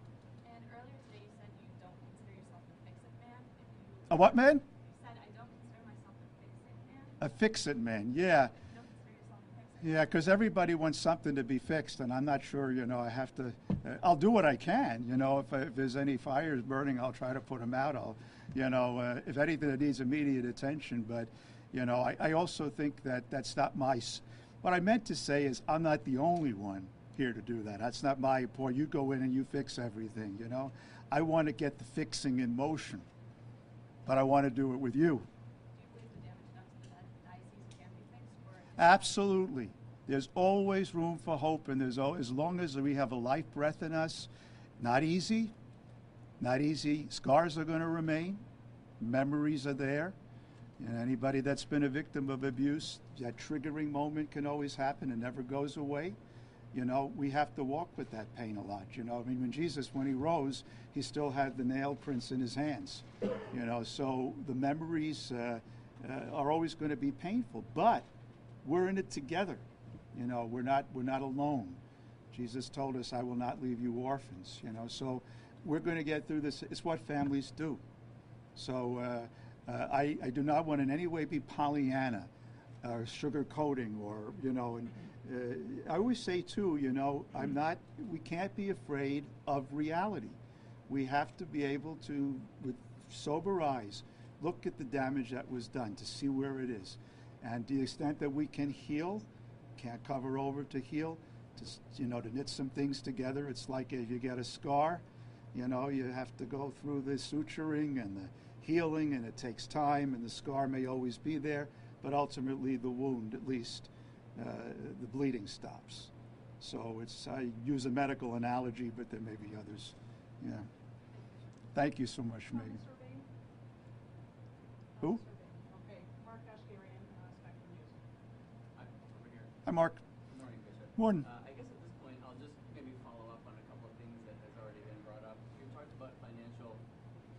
And earlier today, you said you don't consider yourself a fix-it man. If you, A what man? you said I don't consider myself a fix-it man. A fix-it man, yeah. Yeah, because everybody wants something to be fixed, and I'm not sure, you know, I have to, uh, I'll do what I can, you know, if, if there's any fires burning, I'll try to put them out. I'll, you know, uh, if anything that needs immediate attention, but, you know, I, I also think that that's not my, what I meant to say is I'm not the only one here to do that. That's not my point. You go in and you fix everything, you know? I want to get the fixing in motion, but I want to do it with you. Do you believe the damage done to the diocese can be fixed, or Absolutely. There's always room for hope, and there's al- as long as we have a life breath in us, not easy, Not easy. Scars are going to remain. Memories are there. And anybody that's been a victim of abuse, that triggering moment can always happen and never goes away. You know, we have to walk with that pain a lot. You know, I mean, when Jesus, when he rose, he still had the nail prints in his hands. You know, so the memories uh, uh, are always going to be painful, but we're in it together. You know, we're not we're not alone. Jesus told us, "I will not leave you orphans." You know, so we're going to get through this. It's what families do. So uh, uh, I, I do not want in any way be Pollyanna or sugarcoating or, you know, and uh, I always say too, you know, I'm not, we can't be afraid of reality. We have to be able to, with sober eyes, look at the damage that was done to see where it is. And to the extent that we can heal, can't cover over to heal, to, you know, to knit some things together. It's like if you get a scar, you know, you have to go through the suturing and the healing, and it takes time, and the scar may always be there, but ultimately the wound, at least, uh, the bleeding stops. So it's, I use a medical analogy, but there may be others. Yeah. Thank you so much, Megan. Who? Okay, Mark Goshgarian, uh, Spectrum News. Hi, over here. Hi, Mark. Good morning, Bishop. Morning. Uh, I guess at this point, I'll just maybe follow up on a couple of things that has already been brought up. You talked about financial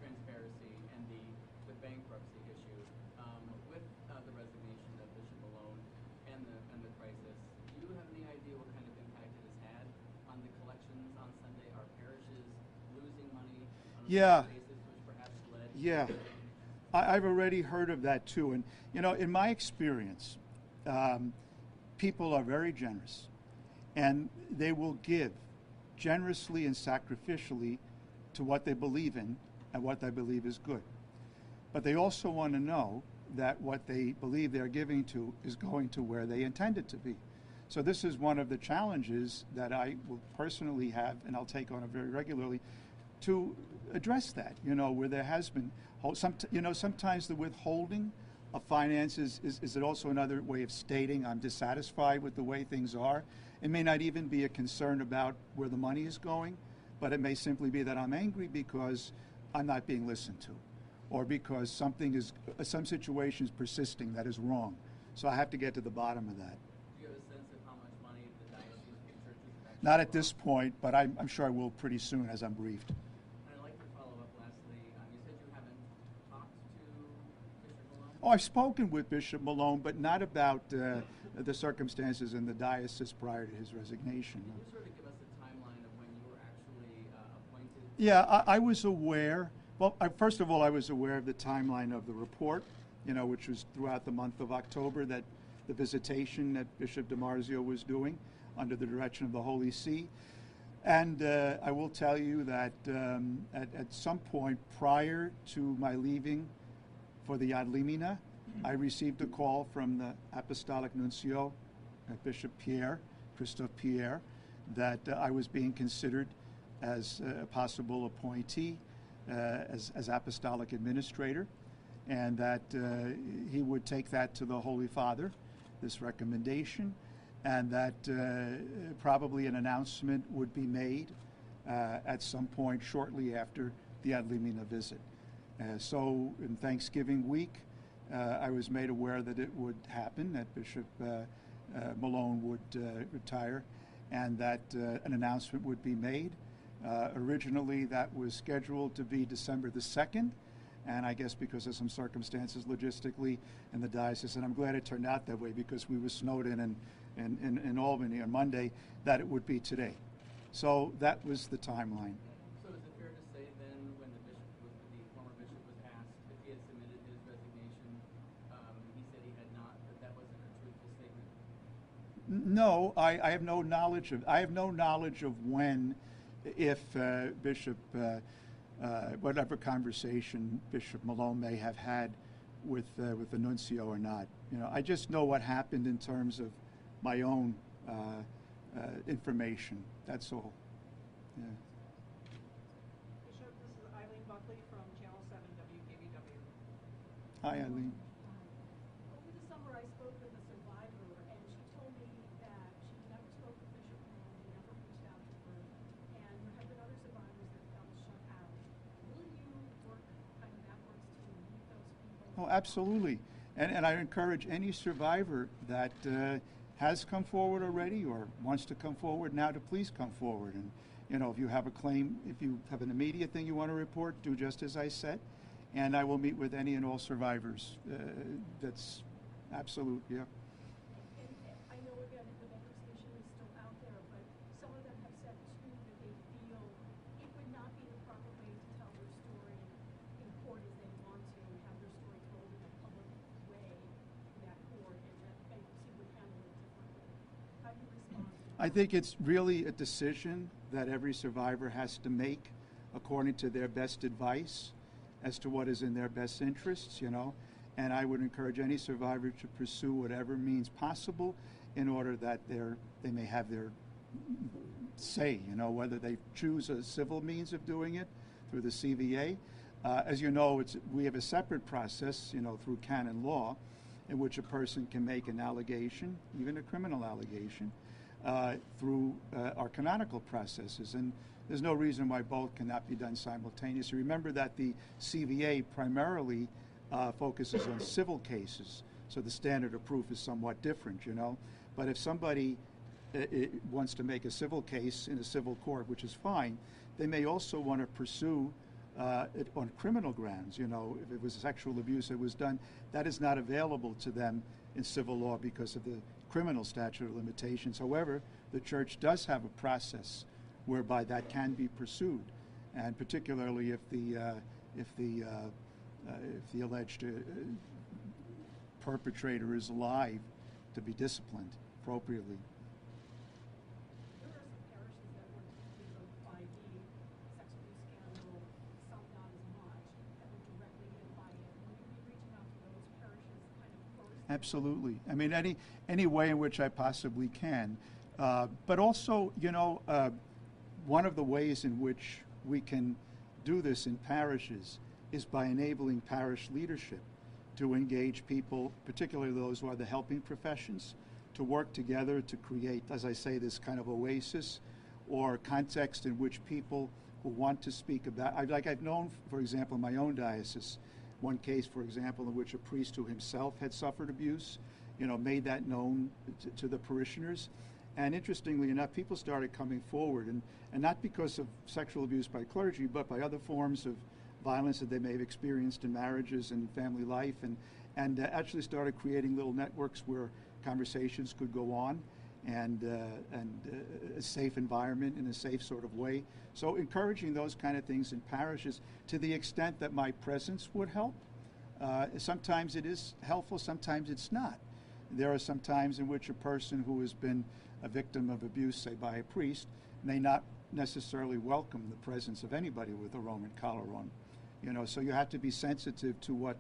transparency and the, the bankruptcy issue. Um, with, uh, the resignation of Bishop Malone and the, and the crisis, do you have any idea what kind of impact it has had on the collections on Sunday? Are parishes losing money on a Yeah. basis, which perhaps led? to Yeah. I, I've already heard of that too. And, you know, in my experience, um, people are very generous and they will give generously and sacrificially to what they believe in and what they believe is good. But they also want to know that what they believe they're giving to is going to where they intend it to be. So this is one of the challenges that I will personally have, and I'll take on it very regularly, to address that. You know, where there has been, you know, sometimes the withholding of finances is, is it also another way of stating I'm dissatisfied with the way things are. It may not even be a concern about where the money is going, but it may simply be that I'm angry because I'm not being listened to, or because something is, uh, some situation is persisting that is wrong. So I have to get to the bottom of that. Do you have a sense of how much money the diocese and churches have actually Not at this point, but I'm, I'm sure I will pretty soon as I'm briefed. And I'd like to follow up lastly, um, you said you haven't talked to Bishop Malone? Oh, I've spoken with Bishop Malone, but not about uh, the circumstances in the diocese prior to his resignation. Can you sort of give us a timeline of when you were actually uh, appointed? Yeah, I, I was aware. Well, I, first of all, I was aware of the timeline of the report, you know, which was throughout the month of October that the visitation that Bishop DiMarzio was doing under the direction of the Holy See. And uh, I will tell you that um, at, at some point prior to my leaving for the Ad Limina, I received a call from the Apostolic Nuncio, uh, Bishop Pierre, Christophe Pierre, that uh, I was being considered as a possible appointee uh, as, as apostolic administrator, and that uh, he would take that to the Holy Father, this recommendation, and that uh, probably an announcement would be made uh, at some point shortly after the Ad Limina visit. Uh, so in Thanksgiving week, uh, I was made aware that it would happen, that Bishop uh, uh, Malone would uh, retire, and that an announcement would be made. Originally, that was scheduled to be December the 2nd, and I guess because of some circumstances logistically in the diocese, and I'm glad it turned out that way because we were snowed in in, in, in, in Albany on Monday, that it would be today. So that was the timeline. So is it fair to say then, when the bishop, was, the former bishop was asked if he had submitted his resignation, um, he said he had not, that that wasn't a truthful statement? N- No, I, I have no knowledge of. I have no knowledge of when, if uh, Bishop, uh, uh, whatever conversation Bishop Malone may have had with uh, with the nuncio or not. You know, I just know what happened in terms of my own uh, uh, information. That's all. Yeah. Bishop, this is Eileen Buckley from Channel 7 WKBW. Hi, Eileen. Over the summer, I spoke with a survivor, and she told me that she never spoke with Bishop Malone, he never reached out to her, and there have been other survivors that felt shut out. Oh, absolutely. And, and I encourage any survivor that uh, has come forward already or wants to come forward now to please come forward. And, you know, if you have a claim, if you have an immediate thing you want to report, do just as I said. And I will meet with any and all survivors. Uh, that's absolute, yeah. And I know again, the bankruptcy issue is still out there, but some of them have said too that they feel it would not be the proper way to tell their story in court as they want to have their story told in a public way in that court, and that bankruptcy would handle it differently. How do you respond? to I think it's really a decision that every survivor has to make according to their best advice as to what is in their best interests, you know. And I would encourage any survivor to pursue whatever means possible in order that they may have their say, you know, whether they choose a civil means of doing it through the CVA. Uh, as you know, it's, we have a separate process, you know, through canon law, in which a person can make an allegation, even a criminal allegation, uh, through uh, our canonical processes. And there's no reason why both cannot be done simultaneously. Remember that the CVA primarily uh, focuses on civil cases, so the standard of proof is somewhat different, you know. But if somebody uh, uh, wants to make a civil case in a civil court, which is fine, they may also want to pursue it on criminal grounds. You know, if it was sexual abuse that was done, that is not available to them in civil law because of the criminal statute of limitations. However, the church does have a process whereby that can be pursued, and particularly if the uh, if the uh, uh, if the alleged uh, perpetrator is alive, to be disciplined appropriately. There are some parishes that were affected by the sex abuse scandal, some not as much, that were directly hit by it. Will you be reaching out to those parishes kind of first? Absolutely. I mean, any any way in which I possibly can, uh, but also, you know, uh, one of the ways in which we can do this in parishes is by enabling parish leadership to engage people, particularly those who are the helping professions, to work together to create, as I say, this kind of oasis or context in which people who want to speak about, I, like I've known, for example, in my own diocese, one case, for example, in which a priest who himself had suffered abuse, you know, made that known to, to the parishioners. And interestingly enough, people started coming forward, and, and not because of sexual abuse by clergy, but by other forms of violence that they may have experienced in marriages and family life, and, and uh, actually started creating little networks where conversations could go on and, uh, and uh, a safe environment in a safe sort of way. So, encouraging those kind of things in parishes to the extent that my presence would help. Uh, sometimes it is helpful, sometimes it's not. There are some times in which a person who has been a victim of abuse, say by a priest, may not necessarily welcome the presence of anybody with a Roman collar on. You know, so you have to be sensitive to what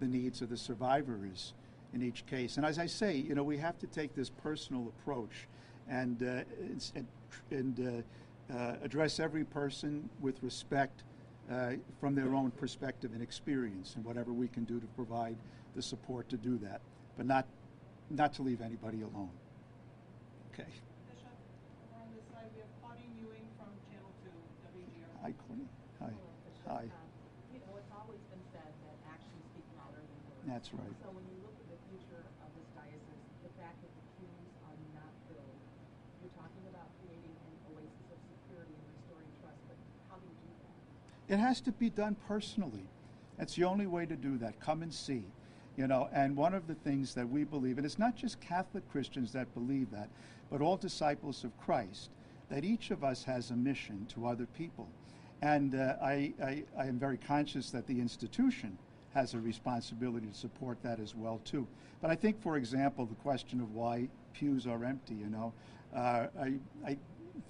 the needs of the survivor is in each case. And as I say, you know, we have to take this personal approach and uh, and, and uh, uh, address every person with respect uh, from their own perspective and experience, and whatever we can do to provide the support to do that, but not not to leave anybody alone. Okay. Bishop, on this side, we have Claudine Ewing from Channel 2, WGR. Hi, Claudia. Hi. Hi. Um, You know, it's always been said that actions speak louder than words. That's right. So when you look at the future of this diocese, the fact that the pews are not filled, you're talking about creating an oasis of security and restoring trust, but how do you do that? It has to be done personally. That's the only way to do that. Come and see. You know, and one of the things that we believe, and it's not just Catholic Christians that believe that, but all disciples of Christ, that each of us has a mission to other people. And uh, I, I, I am very conscious that the institution has a responsibility to support that as well too. But I think, for example, the question of why pews are empty, you know, uh, I, I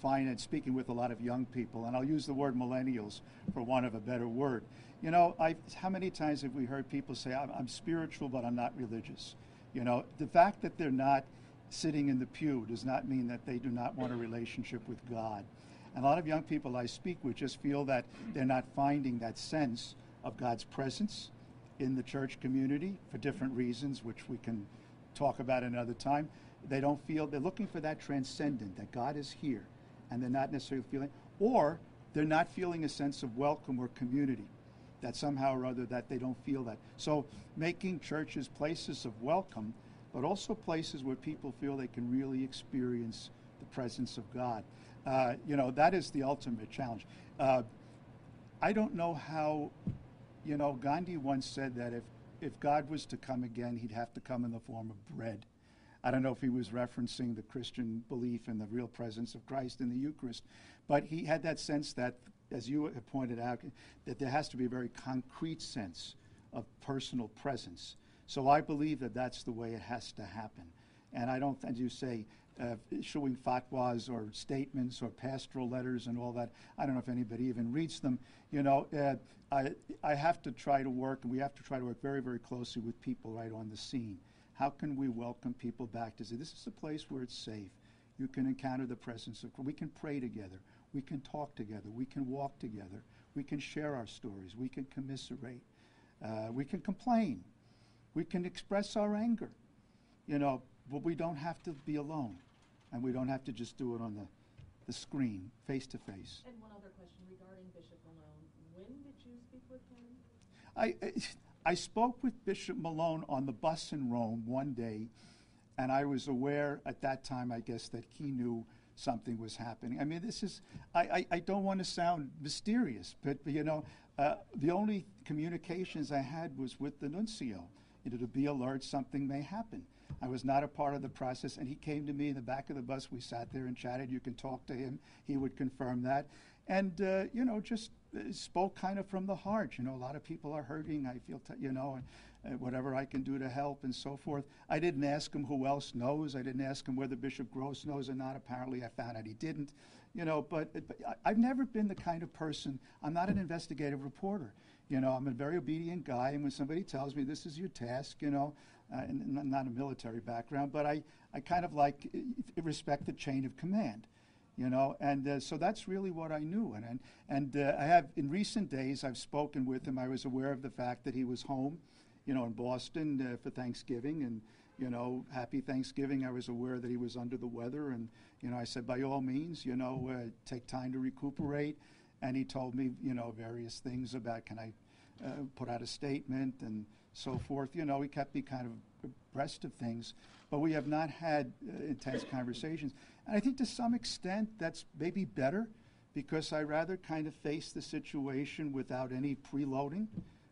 it speaking with a lot of young people, and I'll use the word millennials for want of a better word. You know, I, how many times have we heard people say, I'm, I'm spiritual, but I'm not religious? You know, the fact that they're not sitting in the pew does not mean that they do not want a relationship with God. And a lot of young people I speak with just feel that they're not finding that sense of God's presence in the church community for different reasons, which we can talk about another time. They don't feel, they're looking for that transcendent, that God is here, and they're not necessarily feeling, or they're not feeling a sense of welcome or community. that somehow or other that they don't feel that. So making churches places of welcome, but also places where people feel they can really experience the presence of God. Uh, you know, that is the ultimate challenge. Uh, I don't know how, you know, Gandhi once said that if, if God was to come again, he'd have to come in the form of bread. I don't know if he was referencing the Christian belief in the real presence of Christ in the Eucharist, but he had that sense that, as you pointed out, that there has to be a very concrete sense of personal presence. So I believe that that's the way it has to happen. And I don't, as you say, uh, issuing fatwas or statements or pastoral letters and all that. I don't know if anybody even reads them. You know, uh, I, I have to try to work, and we have to try to work very, very closely with people right on the scene. How can we welcome people back to say, this is a place where it's safe? You can encounter the presence of, we can pray together, we can talk together, we can walk together, we can share our stories, we can commiserate, uh, we can complain, we can express our anger. You know, but we don't have to be alone, and we don't have to just do it on the, the screen, face to face. And one other question regarding Bishop Malone. When did you speak with him? I, I spoke with Bishop Malone on the bus in Rome one day, and I was aware at that time, I guess, that he knew something was happening. I mean, this is, I, I, I don't want to sound mysterious, but, you know, uh, the only communications I had was with the nuncio, you know, to be alert something may happen. I was not a part of the process, and he came to me in the back of the bus. We sat there and chatted. You can talk to him; he would confirm that, and uh, you know, just spoke kind of from the heart. You know, a lot of people are hurting. I feel, you know, and uh, whatever I can do to help and so forth. I didn't ask him who else knows. I didn't ask him whether Bishop Grosz knows or not. Apparently, I found out he didn't. You know, but, but I've never been the kind of person. I'm not an investigative reporter. You know, I'm a very obedient guy, and when somebody tells me this is your task, you know, uh, and, and not a military background, but I, I kind of like respect the chain of command, you know, and uh, so that's really what I knew. And and, and uh, I have in recent days I've spoken with him. I was aware of the fact that he was home, you know, in Boston uh, for Thanksgiving, and you know, happy Thanksgiving. I was aware that he was under the weather, and you know, I said by all means, you know, uh, take time to recuperate. And he told me, you know, various things about can I put out a statement and so forth. You know, he kept me kind of abreast of things, but we have not had uh, intense conversations. And I think to some extent that's maybe better because I rather kind of face the situation without any preloading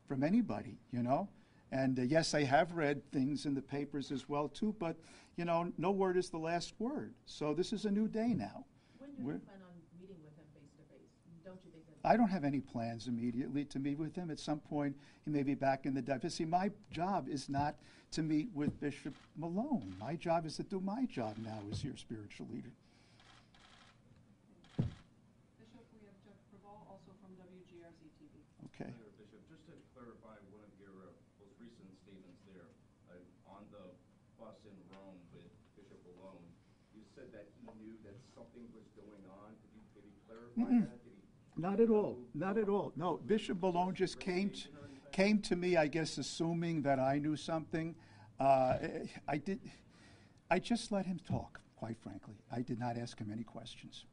from anybody, you know. And uh, yes, I have read things in the papers as well too, but you know, no word is the last word. So this is a new day now. When do We're- you plan on meeting with him face to face? Don't you think that? I don't have any plans immediately to meet with him. At some point, he may be back in the diocese. See, my job is not to meet with Bishop Malone. My job is to do my job now as your spiritual leader. Bishop, we have Jeff Preval, also from WGRZ TV. Okay. Mayor Bishop, just to clarify one of your uh, most recent statements there, uh, on the bus in Rome with Bishop Malone, you said that he knew that something was going on. Could you, did he clarify Mm-mm. that? Not at all. Not at all. No, Bishop Malone just came to me, I guess, assuming that I knew something. Uh, I did. I just let him talk. Quite frankly, I did not ask him any questions.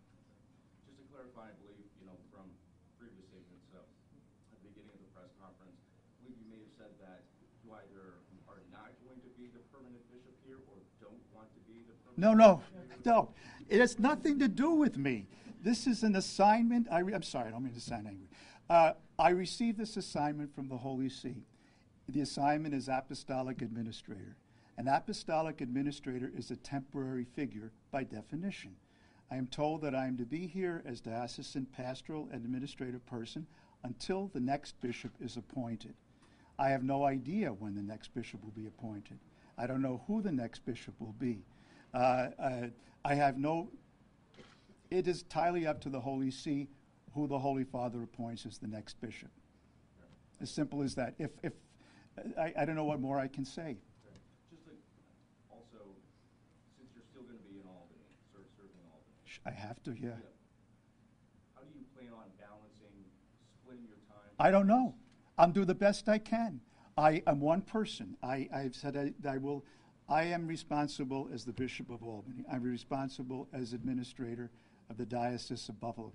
Just to clarify, I believe, you know, from previous statements uh, at the beginning of the press conference, I believe you may have said that you either are not going to be the permanent bishop here or don't want to be the permanent No, no, no. It has nothing to do with me. This is an assignment. I am sorry, I don't mean to sound angry. Uh, I received this assignment from the Holy See. The assignment is apostolic administrator. An apostolic administrator is a temporary figure by definition. I am told that I am to be here as diocesan pastoral and administrative person until the next bishop is appointed. I have no idea when the next bishop will be appointed. I don't know who the next bishop will be. Uh, uh, I have no, it is entirely up to the Holy See who the Holy Father appoints as the next bishop. As simple as that. If, if, I, I don't know what more I can say. Just to, also, since you're still going to be in Albany, ser- serving Albany, I have to, yeah. how do you plan on balancing, splitting your time? I don't know. I'll do the best I can. I am one person. I, I've said I, I will, I am responsible as the Bishop of Albany. I'm responsible as administrator of the Diocese of Buffalo.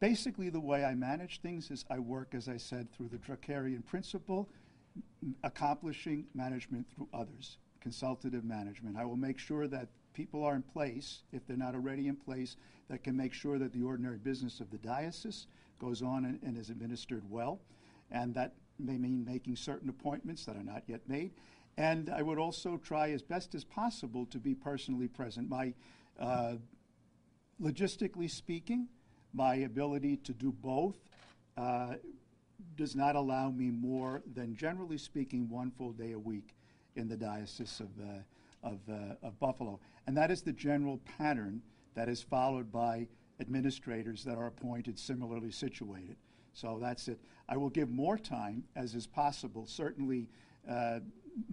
basically, the way I manage things is I work, as I said, through the Druckerian principle, accomplishing management through others, consultative management. I will make sure that people are in place, if they're not already in place, that can make sure that the ordinary business of the diocese goes on and, and is administered well. And that may mean making certain appointments that are not yet made. And I would also try as best as possible to be personally present. My uh, logistically speaking, my ability to do both uh, does not allow me more than, generally speaking, one full day a week in the Diocese of, uh, of, uh, of Buffalo. And that is the general pattern that is followed by administrators that are appointed similarly situated. So that's it. I will give more time as is possible. Certainly, uh,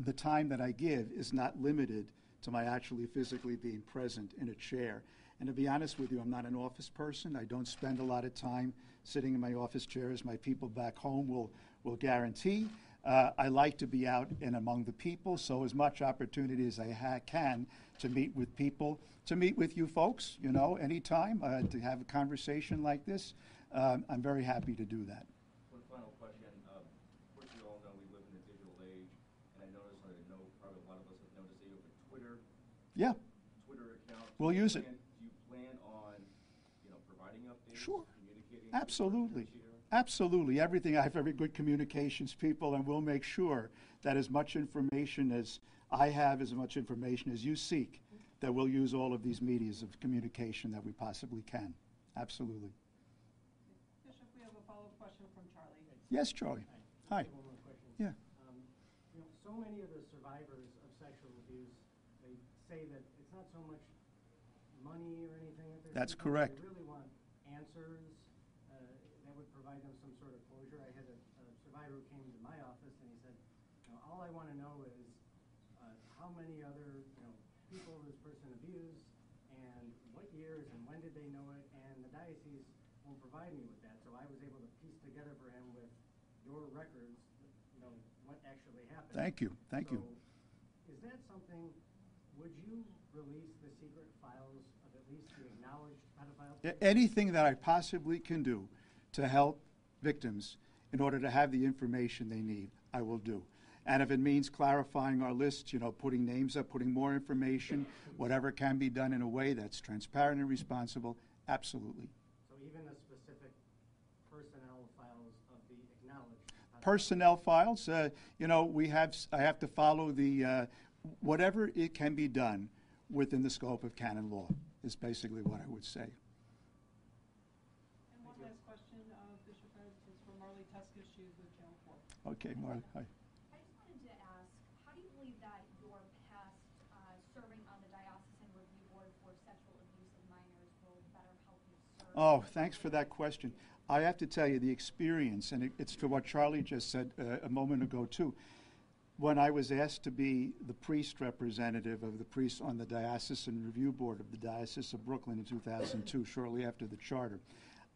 the time that I give is not limited to my actually physically being present in a chair. And to be honest with you, I'm not an office person. I don't spend a lot of time sitting in my office chair, as my people back home will, will guarantee. Uh, I like to be out and among the people, so as much opportunity as I ha- can to meet with people, to meet with you folks, you know, anytime, uh, to have a conversation like this. Um, I'm very happy to do that. One final question. Um, Of course, you all know we live in a digital age, and I noticed, I know probably a lot of us have noticed that you have a Twitter, Yeah, Twitter account. We'll use it. plan- Do you plan on, you know, providing updates? Sure. Communicating? with your Absolutely. Absolutely. Everything. I have very good communications people, and we'll make sure that as much information as I have, as much information as you seek, that we'll use all of these medias of communication that we possibly can. Absolutely. Bishop, we have a follow-up question from Charlie. Yes, Charlie. Hi. One more question. Yeah. Um, You know, so many of the survivors of sexual abuse, they say that it's not so much money or anything that they're. That's correct. They really answers uh, that would provide them some sort of closure. I had a a survivor who came to my office and he said, you know, all I want to know is uh, how many other, you know, people this person abused and what years and when did they know it? And the diocese won't provide me with that. So I was able to piece together for him with your records, you know, what actually happened. Thank you. Thank you. Is that something, would you release the secret files of at least the acknowledged pedophiles? A- Anything that I possibly can do to help victims in order to have the information they need, I will do. And if it means clarifying our list, you know, putting names up, putting more information, whatever can be done in a way that's transparent and responsible, absolutely. So even the specific personnel files of the acknowledged. Personnel files, uh, you know, we have, I have to follow the, uh, whatever it can be done within the scope of canon law, is basically what I would say. And one last question, uh, Bishop Rose, is from Marley Teskis, she's with Channel 4. Okay, Marley, hi. I just wanted to ask, how do you believe that your past uh, serving on the diocesan review board for sexual abuse of minors will better help you serve? Oh, thanks for that question. I have to tell you, the experience, and it- it's to what Charlie just said uh, a moment ago, too. When I was asked to be the priest representative of the priests on the Diocesan Review Board of the Diocese of Brooklyn in 2002, shortly after the charter,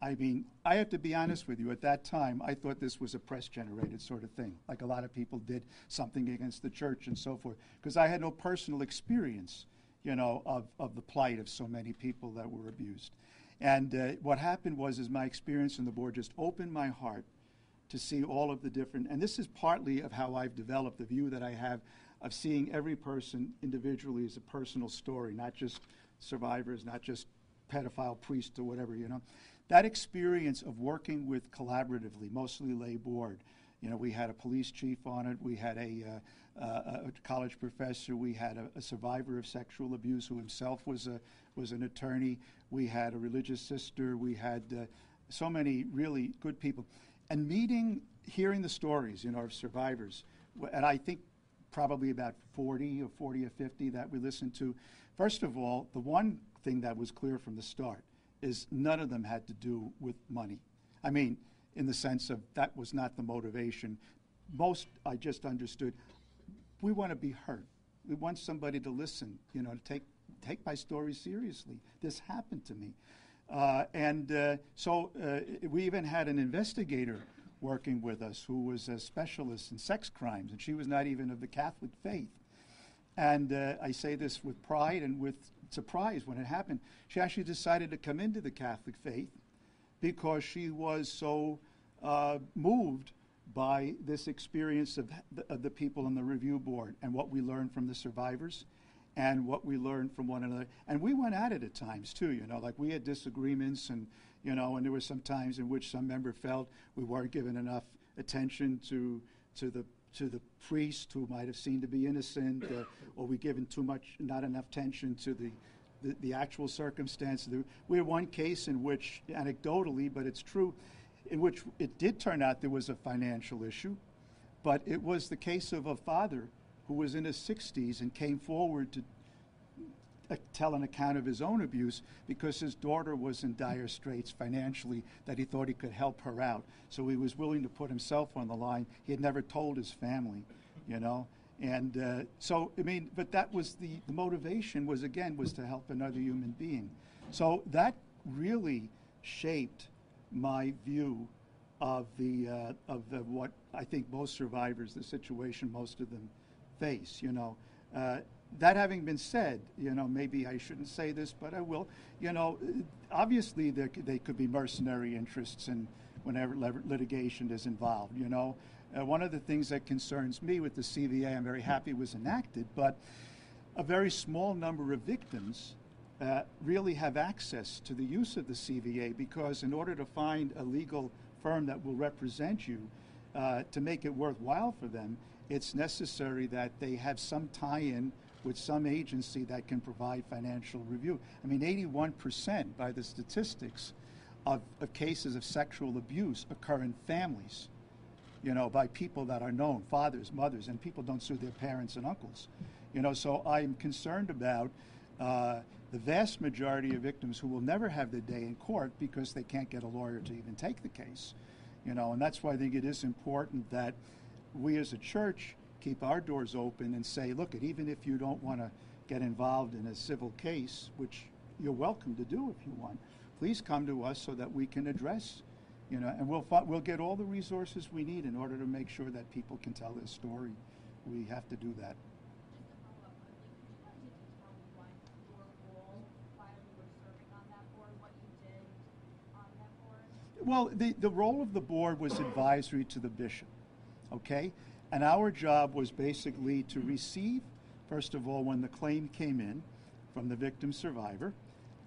I mean, I have to be honest with you, at that time, I thought this was a press generated sort of thing, like a lot of people did something against the church and so forth, because I had no personal experience, you know, of, of the plight of so many people that were abused. And uh, what happened was, is my experience in the board just opened my heart to see all of the different, and this is partly of how I've developed the view that I have of seeing every person individually as a personal story, not just survivors, not just pedophile priests or whatever, you know. That experience of working with collaboratively, mostly lay board, you know, we had a police chief on it, we had a, uh, uh, a college professor, we had a, a survivor of sexual abuse who himself was a was an attorney, we had a religious sister, we had uh, so many really good people, and meeting, hearing the stories, you know, of survivors, and I think probably about 40 or 40 or 50 that we listened to. First of all, the one thing that was clear from the start is none of them had to do with money. I mean, in the sense of that was not the motivation. Most I just understood. We want to be heard. We want somebody to listen. You know, to take take my story seriously. This happened to me, uh, and uh, so uh, we even had an investigator working with us who was a specialist in sex crimes, and she was not even of the Catholic faith. And uh, I say this with pride and with surprise when it happened. She actually decided to come into the Catholic faith because she was so uh, moved by this experience of the, of the people on the review board and what we learned from the survivors and what we learned from one another. And we went at it at times too, you know, like we had disagreements and, you know, and there were some times in which some member felt we weren't given enough attention to, to the to the priest who might have seemed to be innocent, uh, or we given too much, not enough attention to the, the, the actual circumstance. We had one case in which, anecdotally, but it's true, in which it did turn out there was a financial issue, but it was the case of a father who was in his 60s and came forward to tell an account of his own abuse because his daughter was in dire straits financially that he thought he could help her out. So he was willing to put himself on the line. He had never told his family, you know. And uh, so, I mean, but that was the, the motivation was, again, was to help another human being. So that really shaped my view of the, uh, of the, what I think most survivors, the situation most of them face, you know. Uh, that having been said, you know, maybe I shouldn't say this, but I will. You know, obviously there, they could be mercenary interests in whenever litigation is involved. You know, uh, one of the things that concerns me with the CVA, I'm very happy was enacted, but a very small number of victims uh, really have access to the use of the CVA because in order to find a legal firm that will represent you, uh, to make it worthwhile for them, it's necessary that they have some tie-in with some agency that can provide financial review. I mean, 81% by the statistics of, of cases of sexual abuse occur in families, you know, by people that are known, fathers, mothers, and people don't sue their parents and uncles. You know, so I'm concerned about uh, the vast majority of victims who will never have their day in court because they can't get a lawyer to even take the case. You know, and that's why I think it is important that we as a church keep our doors open and say, look, at even if you don't want to get involved in a civil case, which you're welcome to do if you want, please come to us so that we can address, you know, and we'll we'll get all the resources we need in order to make sure that people can tell their story. We have to do that. Well, the, the role of the board was advisory to the bishop, okay? And our job was basically to receive, first of all, when the claim came in from the victim survivor.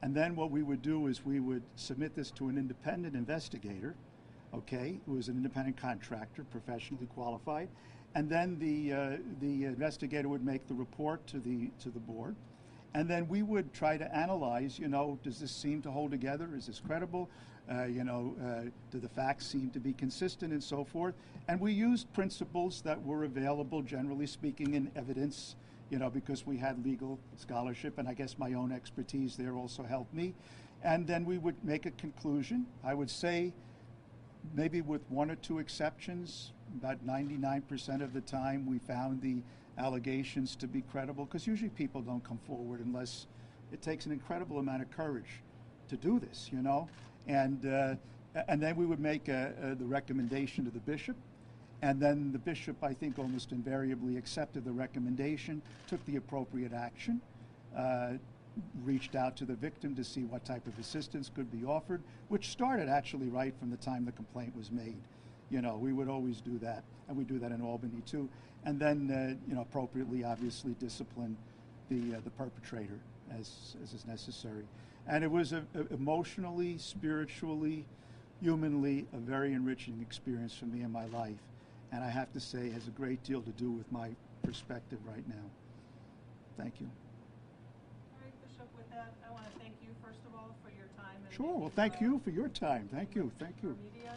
And then what we would do is we would submit this to an independent investigator, okay, who is an independent contractor, professionally qualified. And then the, uh, the investigator would make the report to the, to the board. And then we would try to analyze, you know, does this seem to hold together? Is this credible? Uh, you know, uh, do the facts seem to be consistent and so forth? And we used principles that were available, generally speaking, in evidence, you know, because we had legal scholarship, and I guess my own expertise there also helped me. And then we would make a conclusion. I would say, maybe with one or two exceptions, about 99% of the time we found the allegations to be credible, because usually people don't come forward unless it takes an incredible amount of courage to do this, you know? And, uh, and then we would make a, a, the recommendation to the bishop, and then the bishop, I think, almost invariably accepted the recommendation, took the appropriate action, uh, reached out to the victim to see what type of assistance could be offered, which started actually right from the time the complaint was made. You know, we would always do that, and we do that in Albany too. And then, uh, you know, appropriately, obviously, discipline the uh, the perpetrator as as is necessary. And it was a, a emotionally, spiritually, humanly, a very enriching experience for me in my life. And I have to say, has a great deal to do with my perspective right now. Thank you. All right, Bishop, with that, I want to thank you, first of all, for your time. and Sure. Well, thank uh, you for your time. Thank you. Thank you. media,